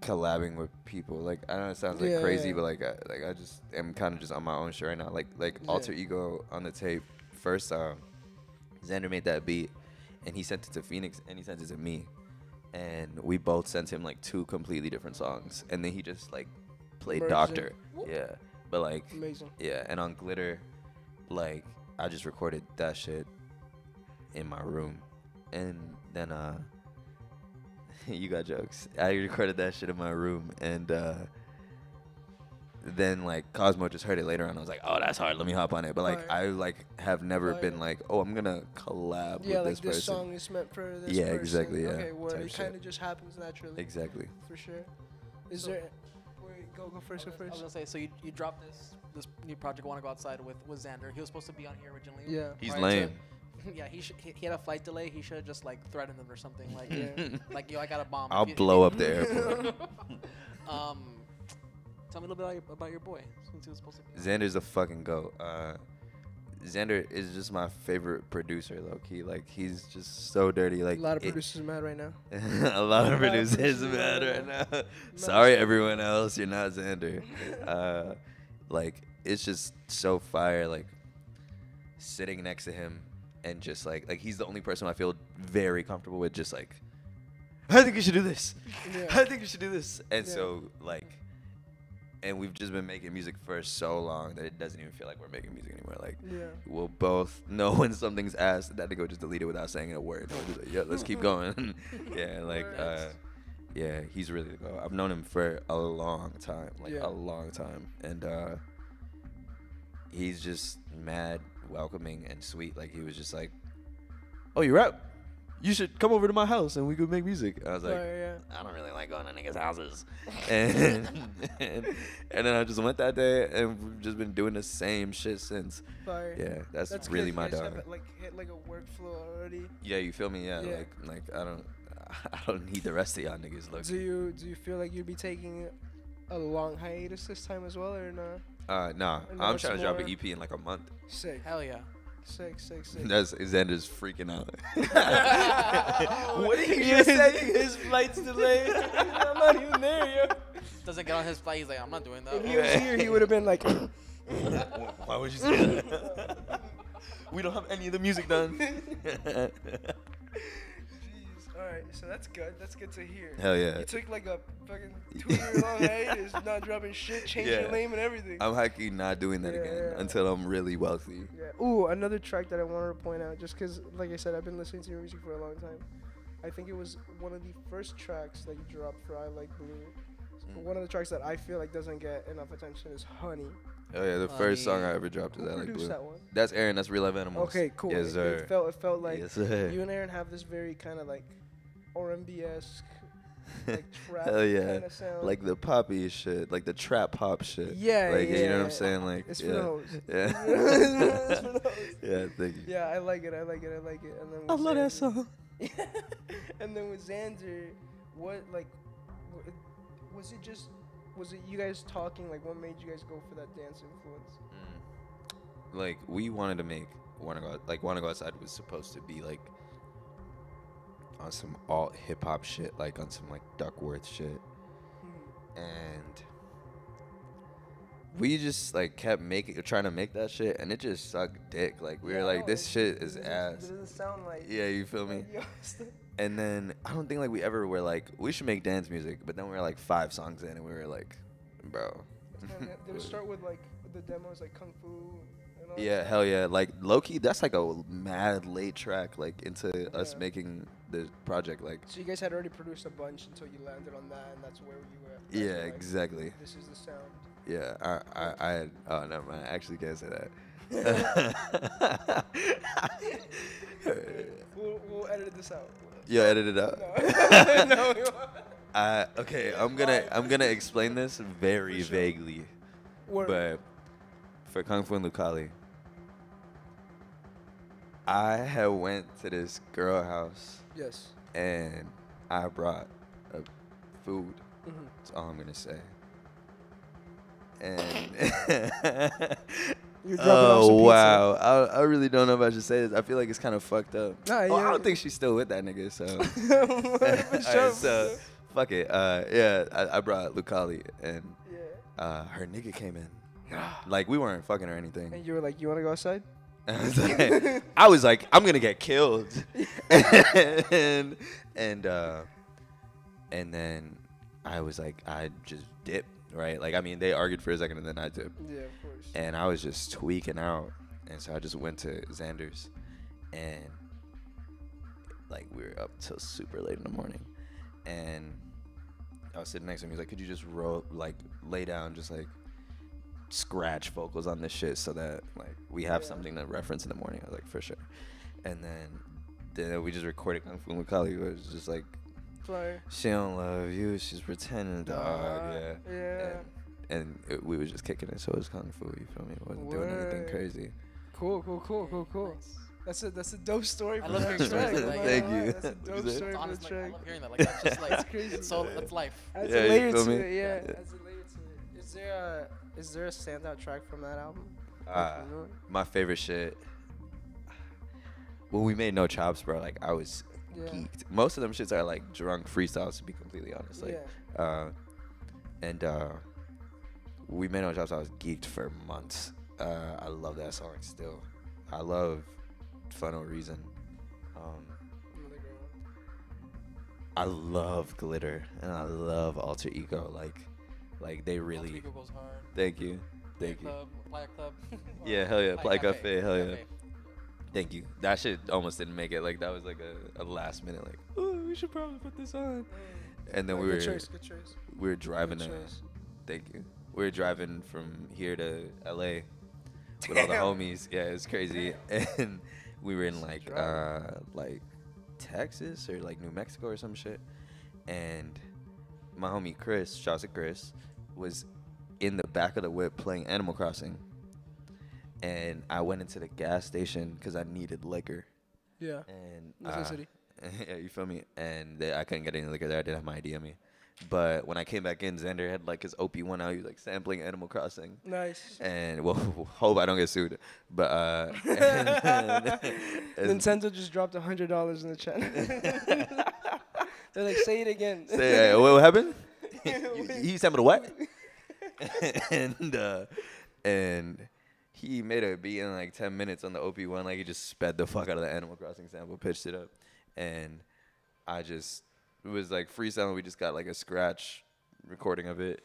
collabing with people. Like I know it sounds like Yeah, crazy, yeah. but like I, like I just am kind of just on my own shit right now. Like like Yeah. alter ego on the tape. First, uh, Xander made that beat, and he sent it to Phoenix, and he sent it to me, and we both sent him like two completely different songs, and then he just like played Doctor. Yeah, but like Amazing. yeah, and on Glitter, like I just recorded that shit in my room, and then uh, you got jokes. I recorded that shit in my room, and uh, then like Cosmo just heard it later on. I was like, oh, that's hard. Let me hop on it. But like Fire. I like have never been Fire. like, oh, I'm gonna collab Yeah, with like this this, person. song is meant for this Yeah, person. exactly, yeah, Okay, where type it kind of just happens naturally. Exactly. For sure. Is So- there? Wait, go go first. Go first. I was first. gonna say, so you, you dropped this this new project, "Want to Go Outside" with with Xander. He was supposed to be on here originally. Yeah. He's prior to- lame. yeah, he, sh- he he had a flight delay. He should have just like threatened them or something. Like, Yeah. like yo, I got a bomb. I'll blow up the airport. Um, tell me a little bit about your, about your boy. Since he was supposed to be. Xander's a fucking goat. Uh, Xander is just my favorite producer, low key. Like he's just so dirty. Like a lot of it- producers mad right now. a lot of A lot of producers producers mad right right now. now. Sorry, everyone else, you're not Xander. Uh, like it's just so fire. Like sitting next to him and just like like he's the only person I feel very comfortable with. Just like I think you should do this. Yeah. I think you should do this. And Yeah. so like. And we've just been making music for so long that it doesn't even feel like we're making music anymore. Like Yeah. we'll both know when something's asked. That nigga would just delete it without saying a word. We'll like, yeah, let's keep going. yeah, like, uh, yeah, he's really the go. I've known him for a long time, like Yeah. a long time, and uh, he's just mad, welcoming, and sweet. Like he was just like, "Oh, you're rap? You should come over to my house and we could make music." I was like, Fire, I don't really like going to niggas' houses. and, and and then I just went that day and we've just been doing the same shit since. yeah. Fire. Yeah, that's, That's really my dog. Have, like hit like a workflow already. Yeah, you feel me? Yeah, Yeah. like like I don't I don't need the rest of y'all niggas. Look, Do you do you feel like you'd be taking a long hiatus this time as well, or no? uh, nah, And now I'm trying to drop an EP in like a month. Sick. Hell yeah. Sick. Sick. Sick. That's Xander's freaking out. what are you just saying? His flight's delayed. I'm not even there, yo. Doesn't get on his flight. He's like, I'm not doing that. If he was here, he would have been like, Why would you say that? we don't have any of the music done. Jeez. All right, so that's good. That's good to hear. Hell yeah. You took like a fucking two-year long hiatus, not dropping shit, changing your Yeah. name and everything. I'm hiking not doing that Yeah, again yeah. until I'm really wealthy. Yeah. Ooh, another track that I wanted to point out, just because, like I said, I've been listening to your music for a long time. I think it was one of the first tracks that you dropped for ilikebloo. Mm. One of the tracks that I feel like doesn't get enough attention is Honey. Oh yeah, the first song I ever dropped is Who I Like produced Blue. that one? That's Aaron. That's Real Life Animals. Okay, cool. Yes, It- sir. It, felt it felt like yes, sir. you and Aaron have this very kind of like R&B esque, like trap Hell yeah. kind of sound. like the poppy shit, like the trap pop shit. Yeah, like yeah, you know what. I'm saying? Like It's for yeah, the hoes. yeah, It's for the yeah. Thank you. Yeah, I like it. I like it. I like it. And then I with love that Xander- song. and then with Xander, what like, was it just, was it you guys talking? Like, what made you guys go for that dance influence? Mm. Like we wanted to make wanna go like wanna go outside was supposed to be like on some alt hip hop shit, like on some like Duckworth shit, hmm. and we just like kept making trying to make that shit, and it just sucked dick. Like we Yeah, were like, this shit is ass. It doesn't sound like. Yeah, you feel me? like, yo, it's- And then I don't think like we ever were like we should make dance music, but then we were like five songs in, and we were like, bro. They would start with like the demos like kung fu. All Yeah, hell yeah. Like low key, that's like a mad late track, like into us making the project. Like, So you guys had already produced a bunch until you landed on that, and that's where you were. yeah, like, exactly. This is the sound. Yeah, I, I, I had. Oh, never mind. I actually can't say that. We'll, we'll edit this out. Yo, edit it out. No, no. Uh, okay, I'm gonna I'm gonna explain this very sure. vaguely, Word. but for Kung Fu and Lucali, I had went to this girl house yes. and I brought uh, food. Mhm. That's all I'm gonna say. And You're dropping off some oh wow, I, I really don't know if I should say this. I feel like it's kind of fucked up. Nah, oh, I don't think she's still with that nigga. So, sure, so fuck it. Uh, yeah, I, I brought Lucali and Yeah. uh, her nigga came in. Like we weren't fucking or anything. And you were like, you want to go outside? I was like, I was like, I'm gonna get killed, and and uh, and then I was like, I just dipped, right? Like, I mean, they argued for a second, and then I dipped, Yeah, of course. and I was just tweaking out, and so I just went to Xander's, and like we were up till super late in the morning, and I was sitting next to him. He's like, "Could you just roll, like, lay down, just like." Scratch vocals on this shit so that like we have Yeah. something to reference in the morning. I was like, for sure. And then then we just recorded Kung Fu Lucali. It was just like Fire. she don't love you, she's pretending, dog. Dog, Yeah. yeah. And, and it, we were just kicking it, so it was Kung Fu. You feel me? wasn't doing anything crazy. Cool, cool, cool, cool, cool. That's a that's a dope story. I for love that hearing track. stories I'm like not that. gonna Thank you. That's a dope it? It's story for honest, the like, I track. love hearing that. Like that's just like That's crazy. It's so Yeah. that's life. Adds Yeah, a you layer feel to me? it. Yeah, Yeah. adds a layer to it. Is there a is there a standout track from that album? Uh, my favorite shit. When we made No Chops, bro, like I was Yeah. geeked. Most of them shits are like drunk freestyles, to be completely honest. Like, uh, and uh, we made No Chops. I was geeked for months. Uh, I love that song still. I love For No Reason. Um, Another great one. I love Glitter and I love Alter Ego. Like, like they really. Alter Ego goes hard. Thank you, thank you. Club, Playa Club. Yeah, hell yeah, Playa Playa Cafe, hell yeah. Cafe. Thank you. That shit almost didn't make it. Like that was like a, a last minute. Like, oh, we should probably put this on. And then Oh, we good were choice, good choice. we were driving Good to. choice. Thank you. We were driving from here to L.A. with all the homies. Yeah, it's crazy. And we were in like uh like Texas or like New Mexico or some shit. And my homie Chris, shouts to Chris, was in the back of the whip playing Animal Crossing. And I went into the gas station because I needed liquor. Yeah. And uh, city. yeah, you feel me? And they, I couldn't get any liquor there. I didn't have my ID on me. But when I came back in, Xander had like his OP one out. He was like sampling Animal Crossing. Nice. And well, hope I don't get sued. But uh, and, and- Nintendo just dropped a hundred dollars in the chat. They're like, say it again. Say, uh, what happened? you, he sampled what? and uh, and he made a beat in like ten minutes on the OP one. Like he just sped the fuck out of the Animal Crossing sample, pitched it up, and I just it was like freestyling. We just got like a scratch recording of it.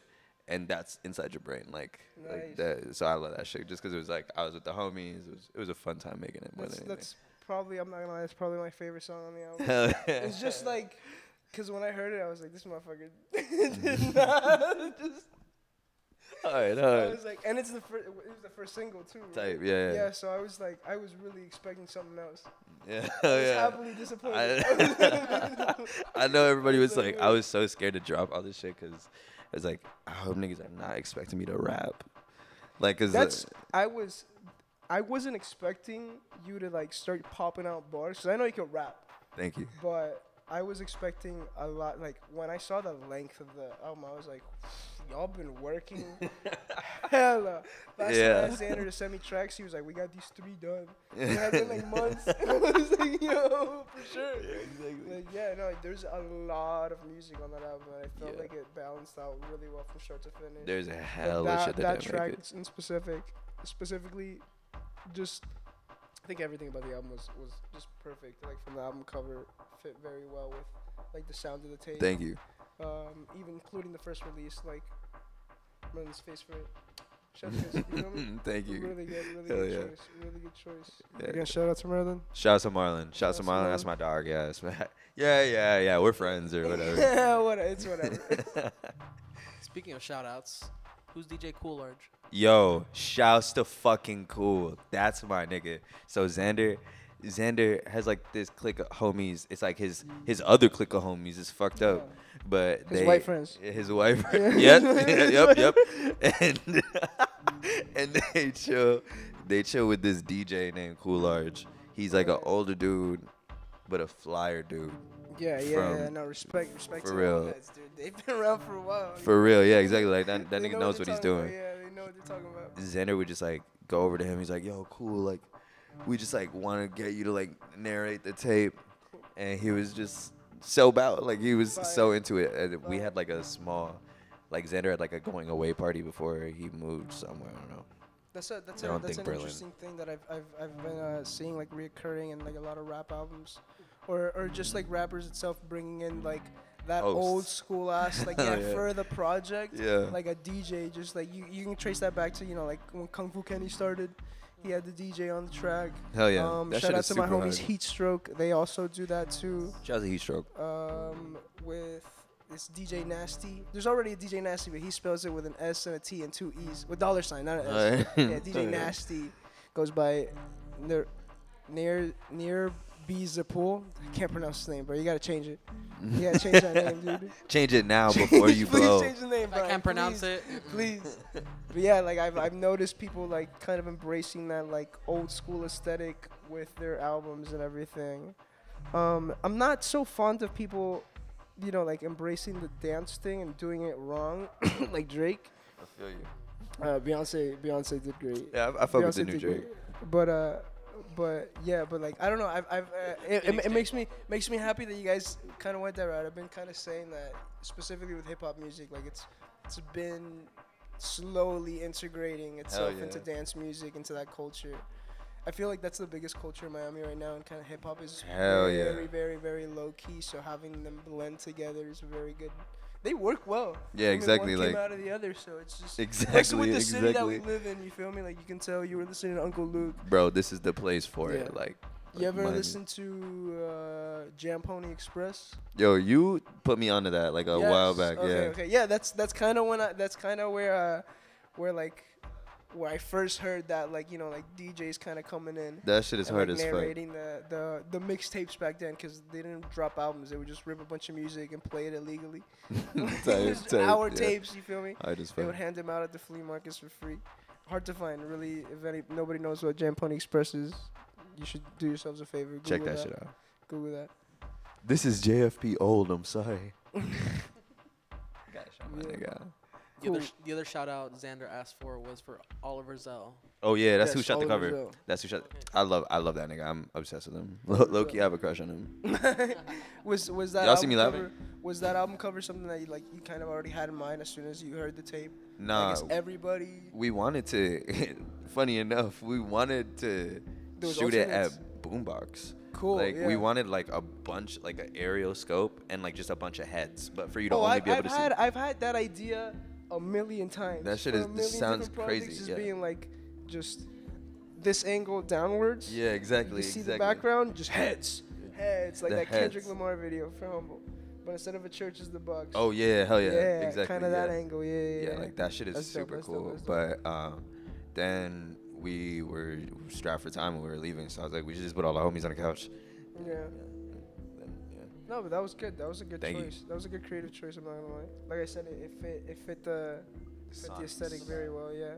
And that's inside your brain, like, like that. So I love that shit, just because it was like I was with the homies. It was it was a fun time making it more That's, than anything. that's probably I'm not gonna lie. That's probably my favorite song on the album. It's just like, cause when I heard it, I was like, this motherfucker did not just. all right, all I was like, and it's the first. It was the first single too. right? Type, yeah, yeah. Yeah. So I was like, I was really expecting something else. Yeah, I was yeah. happily disappointed. I, I know everybody was like. I was so scared to drop all this shit because I was like, I hope niggas are not expecting me to rap. Like, cause uh, That's I was, I wasn't expecting you to like start popping out bars. Cause I know you can rap, thank you. but I was expecting a lot. Like when I saw the length of the album, I was like, y'all been working hella. Last Yeah. time I asked Xander to send me tracks, he was like, we got these three done. It had been like months. I was like, yo, for sure. Yeah, Like, yeah, no, there's a lot of music on that album, and I felt Yeah. like it balanced out really well from start to finish. There's a hell of that, shit that, that didn't track make it. in specific, specifically, just I think everything about the album was was just perfect. Like from the album cover, fit very well with like the sound of the tape. Thank you. Um, even including the first release, like Run's face for it. Chef kiss, you feel? Thank you. Really good, really Hell good yeah. choice. Really good choice. Yeah. Again, shout out to Merlin. Shout out to Marlon. Shout out to Shout Marlon. That's my dog. Yeah, it's my- yeah, yeah, yeah. We're friends or whatever. yeah, what it's whatever. Speaking of shout outs, who's DJ Cool Large? Yo, shouts to fucking cool. That's my nigga. So Xander, Xander has like this clique of homies. It's like his his other clique of homies is fucked up, but His they white friends. His wife. Yeah. yep, yep, yep. And and they chill. They chill with this DJ named Cool Large. He's like an older dude, but a flyer dude. Yeah, yeah, yeah. No respect, respect for to real. dude. They've been around for a while. For real, yeah, exactly. Like that, that nigga know knows what he's talking about, doing. Yeah, know what they're talking about. Xander would just like go over to him. He's like, "Yo, cool. Like, we just like want to get you to like narrate the tape," and he was just so about like he was so into it. And we had like a small, like Xander had like a going away party before he moved somewhere. I don't know. That's a that's a that's an Berlin. interesting thing that I've I've I've been uh, seeing like reoccurring in like a lot of rap albums, or or just like rappers itself bringing in like that Hosts. old school ass like yeah, Yeah. for the project Yeah. like a DJ just like you you can trace that back to you know like when Kung Fu Kenny started. He had the DJ on the track. Hell yeah. Um, shout out to my homies hard. Heat Stroke. They also do that too. Shout out to Heat Stroke. Um, with this DJ Nasty. There's already a DJ Nasty, but he spells it with an S and a T and two E's with dollar sign, not an S. Alright. yeah, DJ Nasty goes by near near near B Zapool. I can't pronounce his name, bro. You gotta change it. You gotta change that name, dude. Change it now before you please blow. change the name, bro. I can't pronounce please, it, Please. But yeah, like I've I've noticed people like kind of embracing that like old school aesthetic with their albums and everything. Um, I'm not so fond of people, you know, like embracing the dance thing and doing it wrong, like Drake. I feel you. Uh, Beyonce, Beyonce did great. Yeah, I, I fuck with the Beyonce new did Drake. great. But uh, but yeah, but like I don't know. I've, I've uh, it, it, it makes me makes me happy that you guys kind of went that route. I've been kind of saying that specifically with hip hop music, like it's it's been slowly integrating itself yeah. into dance music, into that culture. I feel like that's the biggest culture in Miami right now, and kind of hip hop is Hell yeah. very, very, very low key. So having them blend together is very good. They work well. Yeah, exactly, like- out of the other, so it's just Exactly, with the city that we live in, you feel me? Like you can tell you were listening to Uncle Luke. Bro, this is the place for it. Like, You ever mind listen to uh, Jam Pony Express? yo, you put me onto that like a while back. Okay, yeah. okay, yeah. That's that's kind of when I that's kind of where uh, where like where I first heard that like you know like DJs kind of coming in. That shit is and, hard like, as fuck. narrating the the, the mixtapes back then because they didn't drop albums; they would just rip a bunch of music and play it illegally. Tight, Just tight, hour yeah. tapes, you feel me? Hard as They would hand them out at the flea markets for free. Hard to find, really. If any nobody knows what Jam Pony Express is, you should do yourselves a favor. Google Check that shit out. Google that. This is JFP old. I'm sorry. Yeah. The other Cool. sh- the other shout out Xander asked for was for Oliver Zell. Oh yeah, that's who Yes, shot the cover. Zell. That's who shot. I love. I love that nigga. I'm obsessed with him. Loki, low I have a crush on him. was was that Y'all see album me cover, laughing? Was that album cover something that you like you kind of already had in mind as soon as you heard the tape? Nah, I guess everybody. we wanted to. funny enough, we wanted to There was shoot it at? Boombox. Cool. like yeah. we wanted like a bunch, like an aerial scope and like just a bunch of heads, but for you to Oh, only I've, be able I've to had see. I've had that idea a million times. That shit is- a this million sounds crazy, Just yeah. being like, just this angle downwards. Yeah, exactly. You see exactly. the background, just heads, heads, like The that Kendrick. Lamar video for Humble. But instead of a church, is the Bucks. Oh yeah, hell yeah, exactly. kind of yeah. that angle. Yeah, yeah, yeah, yeah. like that shit is That's super dope, cool. dope. But um, then we were strapped for time and we were leaving, so I was like, we should just put all the homies on the couch. Yeah. Then, yeah. No, but that was good. That was a good Thank you. choice. That was a good creative choice. I'm not gonna lie. Like I said, it, it fit it fit the fit the aesthetic very well. Yeah.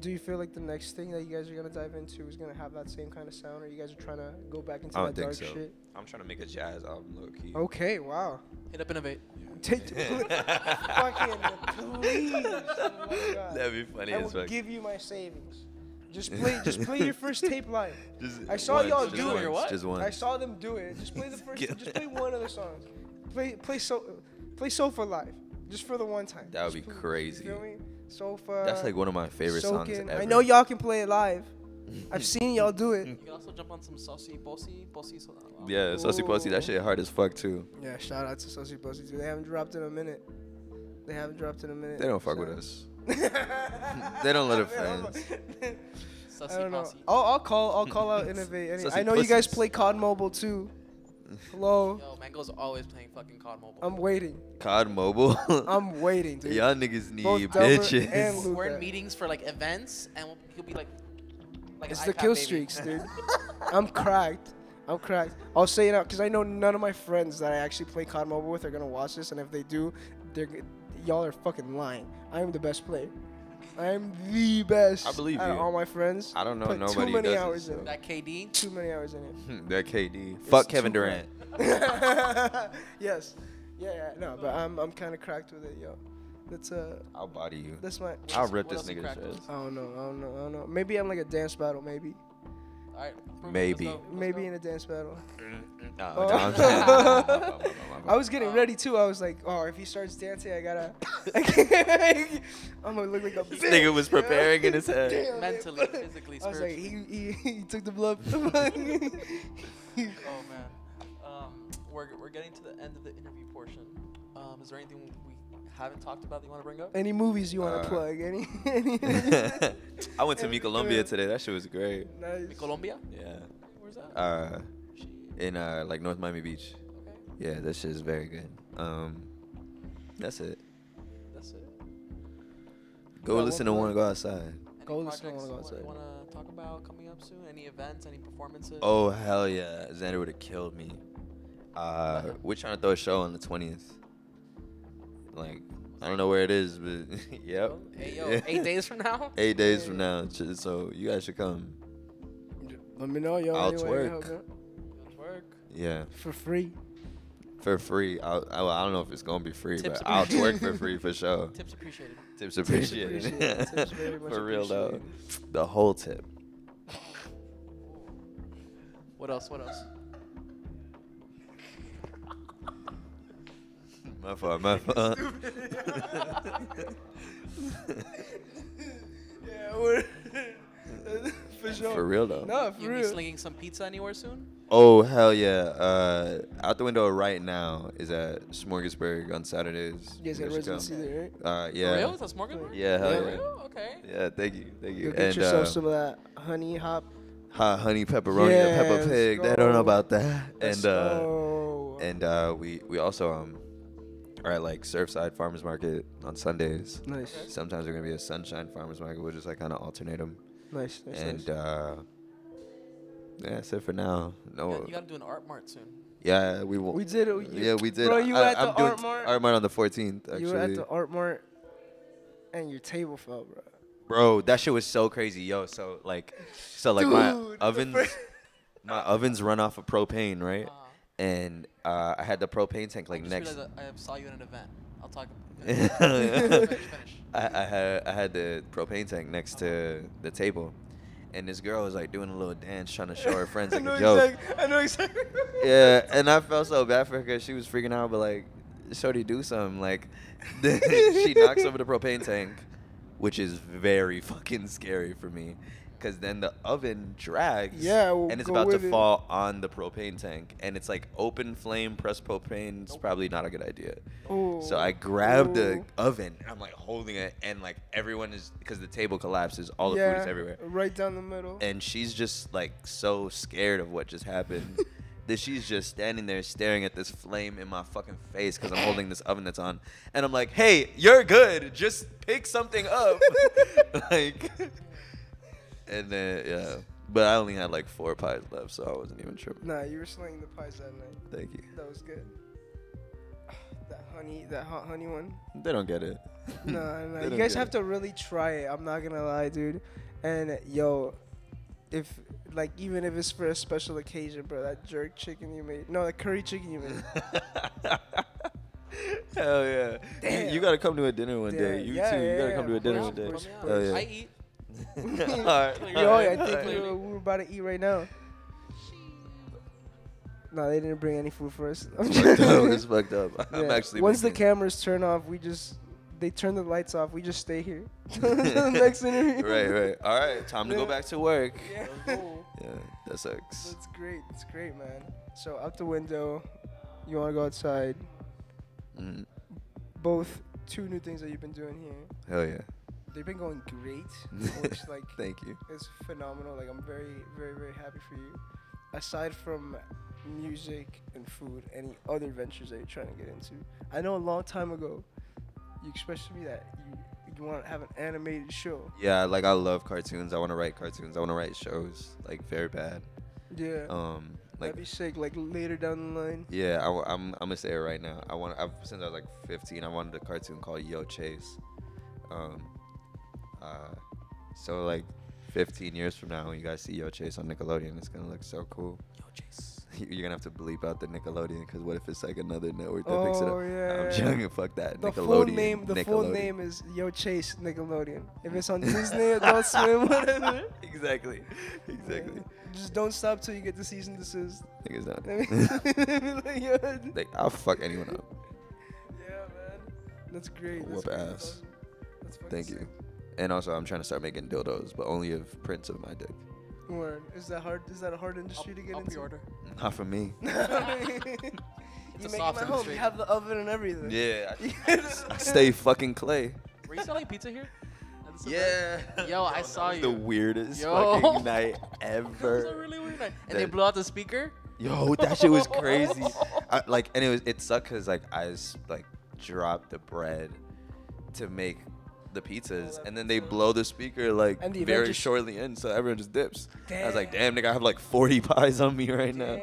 Do you feel like the next thing that you guys are gonna dive into is gonna have that same kind of sound, or you guys are trying to go back into I that don't dark think so. shit? I'm trying to make a jazz album, low key. Okay, wow. Hit up Innovate. Take fucking please. Oh my God. That'd be funny I as will fuck. give you my savings. Just play, just play your first tape live. Just I saw once, y'all just do once, it. What? Just one. I saw them do it. Just play the first. Get just play one of the songs. Play, play so, play Sofa live, just for the one time. That would Just be please, crazy. You feel me? Sofa. That's like one of my favorite songs ever. I know y'all can play it live. I've seen y'all do it. You can also jump on some saucy, bossy, bossy. So, uh, Yeah, Saucy Pussy, that shit hard as fuck too. Yeah, shout out to Sussy Pussy too. They haven't dropped in a minute. They haven't dropped in a minute. They don't fuck with us. They don't let it I don't fans. know. I don't know. I'll, I'll call. I'll call out Innovate. Any- I know you guys play COD Mobile too. Hello. Yo, Mango's always playing fucking COD Mobile. I'm waiting. COD Mobile. I'm waiting, dude. Y'all niggas need Both Delver and bitches. We're in meetings for like events, and we'll, he'll be like, like It's the kill baby. streaks, dude. I'm cracked. I'm cracked. I'll say it out because I know none of my friends that I actually play COD Mobile with are gonna watch this, and if they do, they're y'all are fucking lying. I am the best player. I am the best. I believe out of you. all my friends. I don't know Put nobody too many does it, hours so. in it. that KD. Too many hours in it. that KD. Fuck Kevin too Durant. yes. Yeah, yeah. No, but I'm I'm kind of cracked with it, yo. That's uh, I'll body you. that's my. I'll else- rip what this else you nigga's cracked dress. with? I don't know. I don't know. I don't know. Maybe I'm like a dance battle. Maybe. All right. prove it, Maybe. let's go, let's Maybe go. in a dance battle. No, Oh. no, I'm saying- my fault, my fault, my I was getting Uh, ready too. I was like, oh, if he starts dancing, I gotta. I can't- I'm gonna look like a This bitch. nigga was preparing in his head. Damn, man. mentally, physically, I was like, he, he, he took the blood. oh man. Um, we're we're getting to the end of the interview portion. Um, is there anything we haven't talked about that you want to bring up? any movies you want Uh, to plug? Any? any I went to Mi Colombia today. That shit was great. nice. Colombia? Yeah. Where's that? Uh, in uh, like North Miami Beach. Okay, Yeah, that shit is very good. Um, that's it. that's it. Go Yeah, listen to plug? One Go Outside. Any Go listen to projects Wanna Go you Outside. want to talk about coming up soon? Any events? Any performances? Oh hell yeah, Xander would have killed me. Uh, we're trying to throw a show on the twentieth. Like, I don't know where it is, but yep. Hey yo, eight days from now. Eight days from now, ch- so you guys should come. Let me know, yo. I'll any way I can twerk. help work. Yeah, for free. For free. I'll, I, I don't know if it's gonna be free, Tips but I'll twerk for free for sure. Tips appreciated. Tips Tips appreciated. appreciated. Tips very much for real though, the whole tip. What else? What else? My fault. My fault. Yeah, we're for sure. For real though. No, for You be real. slinging some pizza anywhere soon? Oh hell yeah! Uh, out the window right now is at Smorgasburg on Saturdays. You guys got residency there, right? Uh, For yeah. real? Is that Smorgasburg? Yeah, hell Yeah, yeah. For real? Okay. Yeah, thank you, thank you. Go get and yourself uh, some of that honey hop. hot honey pepperoni, the Yeah, pepper pig. They don't know about that. Let's and uh, and uh, we we also um are at like Surfside Farmers Market on Sundays. nice, Sometimes we're gonna be a Sunshine Farmers Market. We'll just like kind of alternate them. Nice, nice, and nice. uh, yeah, that's it for now. You, No. got, you gotta do an art mart soon. yeah, we won't. we did it. You, yeah, we did. Bro, you I, at I'm the doing Art Mart? Art Mart on the 14th. Actually, You were at the art mart, and your table fell, bro. bro, that shit was so crazy, yo. So like, so like my Dude, the ovens, fir- my ovens run off of propane, right? Uh, And uh, I had the propane tank I like just next. realized I I saw you at an event. I'll talk. Yeah. finish, finish. I, I had I had the propane tank next to the table, and this girl was like doing a little dance, trying to show her friends like a joke. exactly. I know exactly. Yeah, and I felt so bad for her because she was freaking out, but like, Shorty, do something. Like, she knocks over the propane tank, which is very fucking scary for me. Because then the oven drags, Yeah, it will and it's about to it. fall on the propane tank, and it's like open flame, pressed propane. It's probably not a good idea. Ooh, So I grabbed the oven, and I'm like holding it, and like everyone is because the table collapses, all the yeah, food is everywhere Right down the middle. and she's just like so scared of what just happened that she's just standing there staring at this flame in my fucking face because I'm holding this oven that's on, and I'm like, "Hey, you're good. Just pick something up." like, and then yeah, but I only had like four pies left, so I wasn't even tripping. nah, you were slaying the pies that night. Thank you. That was good. that honey, that hot honey one. They don't get it. No, no, you guys have it. to really try it. I'm not gonna lie, dude. And yo, if like even if it's for a special occasion, bro, that jerk chicken you made, no, the curry chicken you made. Hell yeah. You, Damn. you gotta come to a dinner one day. You Yeah, too. You gotta yeah. come to a dinner one day. Hell yeah. I eat. Alright, alright, Yo, I think alright. we were, we were about to eat right now. No, they didn't bring any food for us. It's fucked up. It's fucked up. I'm actually Once the cameras turn off, we just they turn the lights off. We just stay here. next interview. right, right. All right, time to go back to work. Yeah. Yeah, that sucks. That's great. That's great, man. So out the window, you want to go outside. Mm, Both two new things that you've been doing here. hell yeah. They've been going great, which like Thank you. It's phenomenal. Like I'm very, very, very happy for you. Aside from music and food, any other ventures that you're trying to get into? I know a long time ago, you expressed to me that you you want to have an animated show. Yeah, like I love cartoons. I want to write cartoons. I want to write shows, like very bad. Yeah. Um, like That'd be sick. Like later down the line. yeah, I, am I'm I'm gonna say it right now. I want I've since I was like 15. I wanted a cartoon called Yo Chase. Um, uh, so like 15 years from now, when you guys see Yo Chase on Nickelodeon, it's gonna look so cool. Yo, Chase. You're gonna have to bleep out the Nickelodeon because what if it's like another network that picks it Oh up? yeah. I'm joking. Fuck that. The Nickelodeon. full name, the full name is Yo Chase Nickelodeon. If it's on Disney, Adult Swim, whatever. exactly. Exactly. Just don't stop till you get the season and desist. Niggas don't. mean, like, I'll fuck anyone up. Yeah, man. That's great. Whoop That's ass. That's awesome. That's fucking Thank you. Sick. And also, I'm trying to start making dildos, but only of prints of my dick. Word. Is that hard? Is that a hard industry to get I'll into? pre-order. Not for me. you It's make a it at home. You have the oven and everything. Yeah. I stay fucking clay. Were you selling pizza here? Yeah. Savannah? Yo, I saw you. The weirdest Yo. fucking night That was a ever. really weird night. And they blew out the speaker. Yo, that shit was crazy. I, like, and it was it sucked because like I just, like dropped the bread to make the pizzas, and then they blow the speaker like And the event very just- shortly in, so everyone just dips. I was like, Damn. damn, nigga, I have like 40 pies on me right now.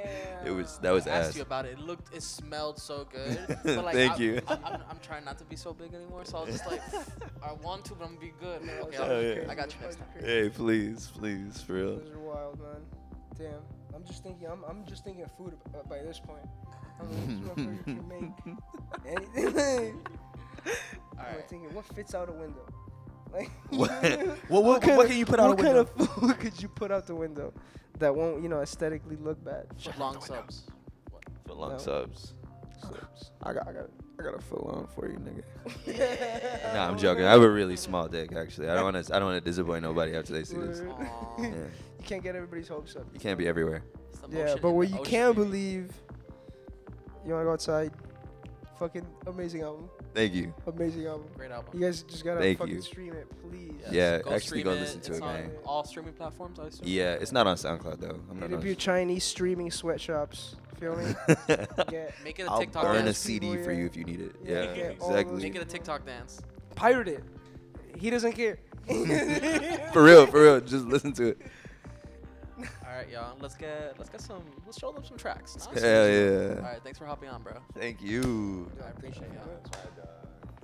It was that was I asked ass. you about it. It looked, it smelled so good. But like, Thank I, you. I, I'm, I'm trying not to be so big anymore, so I was just like, I want to, but I'm gonna be good. Man. Okay, I'll- yeah. I got you next time. Hey, please, please, for real. Those are wild, man. Damn. I'm just thinking. I'm, I'm just thinking of food uh, by this point. I'm like, this motherfucker can make anything. All I'm thinking, what fits out a window? Like, What- what- what- kind what can you put out a What kind of food could you put out the window that won't, you know, aesthetically look bad? Foot long subs. For long No. subs. I got, I got, I got a foot long for you, nigga. yeah. Nah, I'm joking. I have a really small dick, actually. I don't want to, I don't want to disappoint nobody after they see this. Yeah. You can't get everybody's hopes up. You can't be everywhere. Yeah, but in what you can believe, you wanna go outside. Fucking amazing album. Thank you. Amazing album. Great album. You guys just gotta Thank fucking you. stream it, please. Yes. Yeah, go actually stream go it. listen to it's it, on gang. all streaming platforms, I assume. Yeah, it's not on SoundCloud though. I'm not Hit up your on. Chinese streaming sweatshops. Feel me? Get Make it a I'll TikTok burn a. CD people, for you yeah. if you need it. Yeah, Yeah, get exactly. Make it a TikTok dance. pirate it. He doesn't care. For real, for real. Just listen to it. All right, y'all. Let's get let's get some let's show them some tracks. Nah, Hell yeah. All right, thanks for hopping on, bro. Thank you. I appreciate y'all.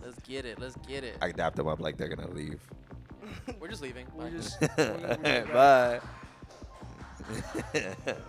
Let's get it. Let's get it. I dapped them up like they're gonna leave. We're just leaving. We're Bye. just- we're gonna be right. Bye.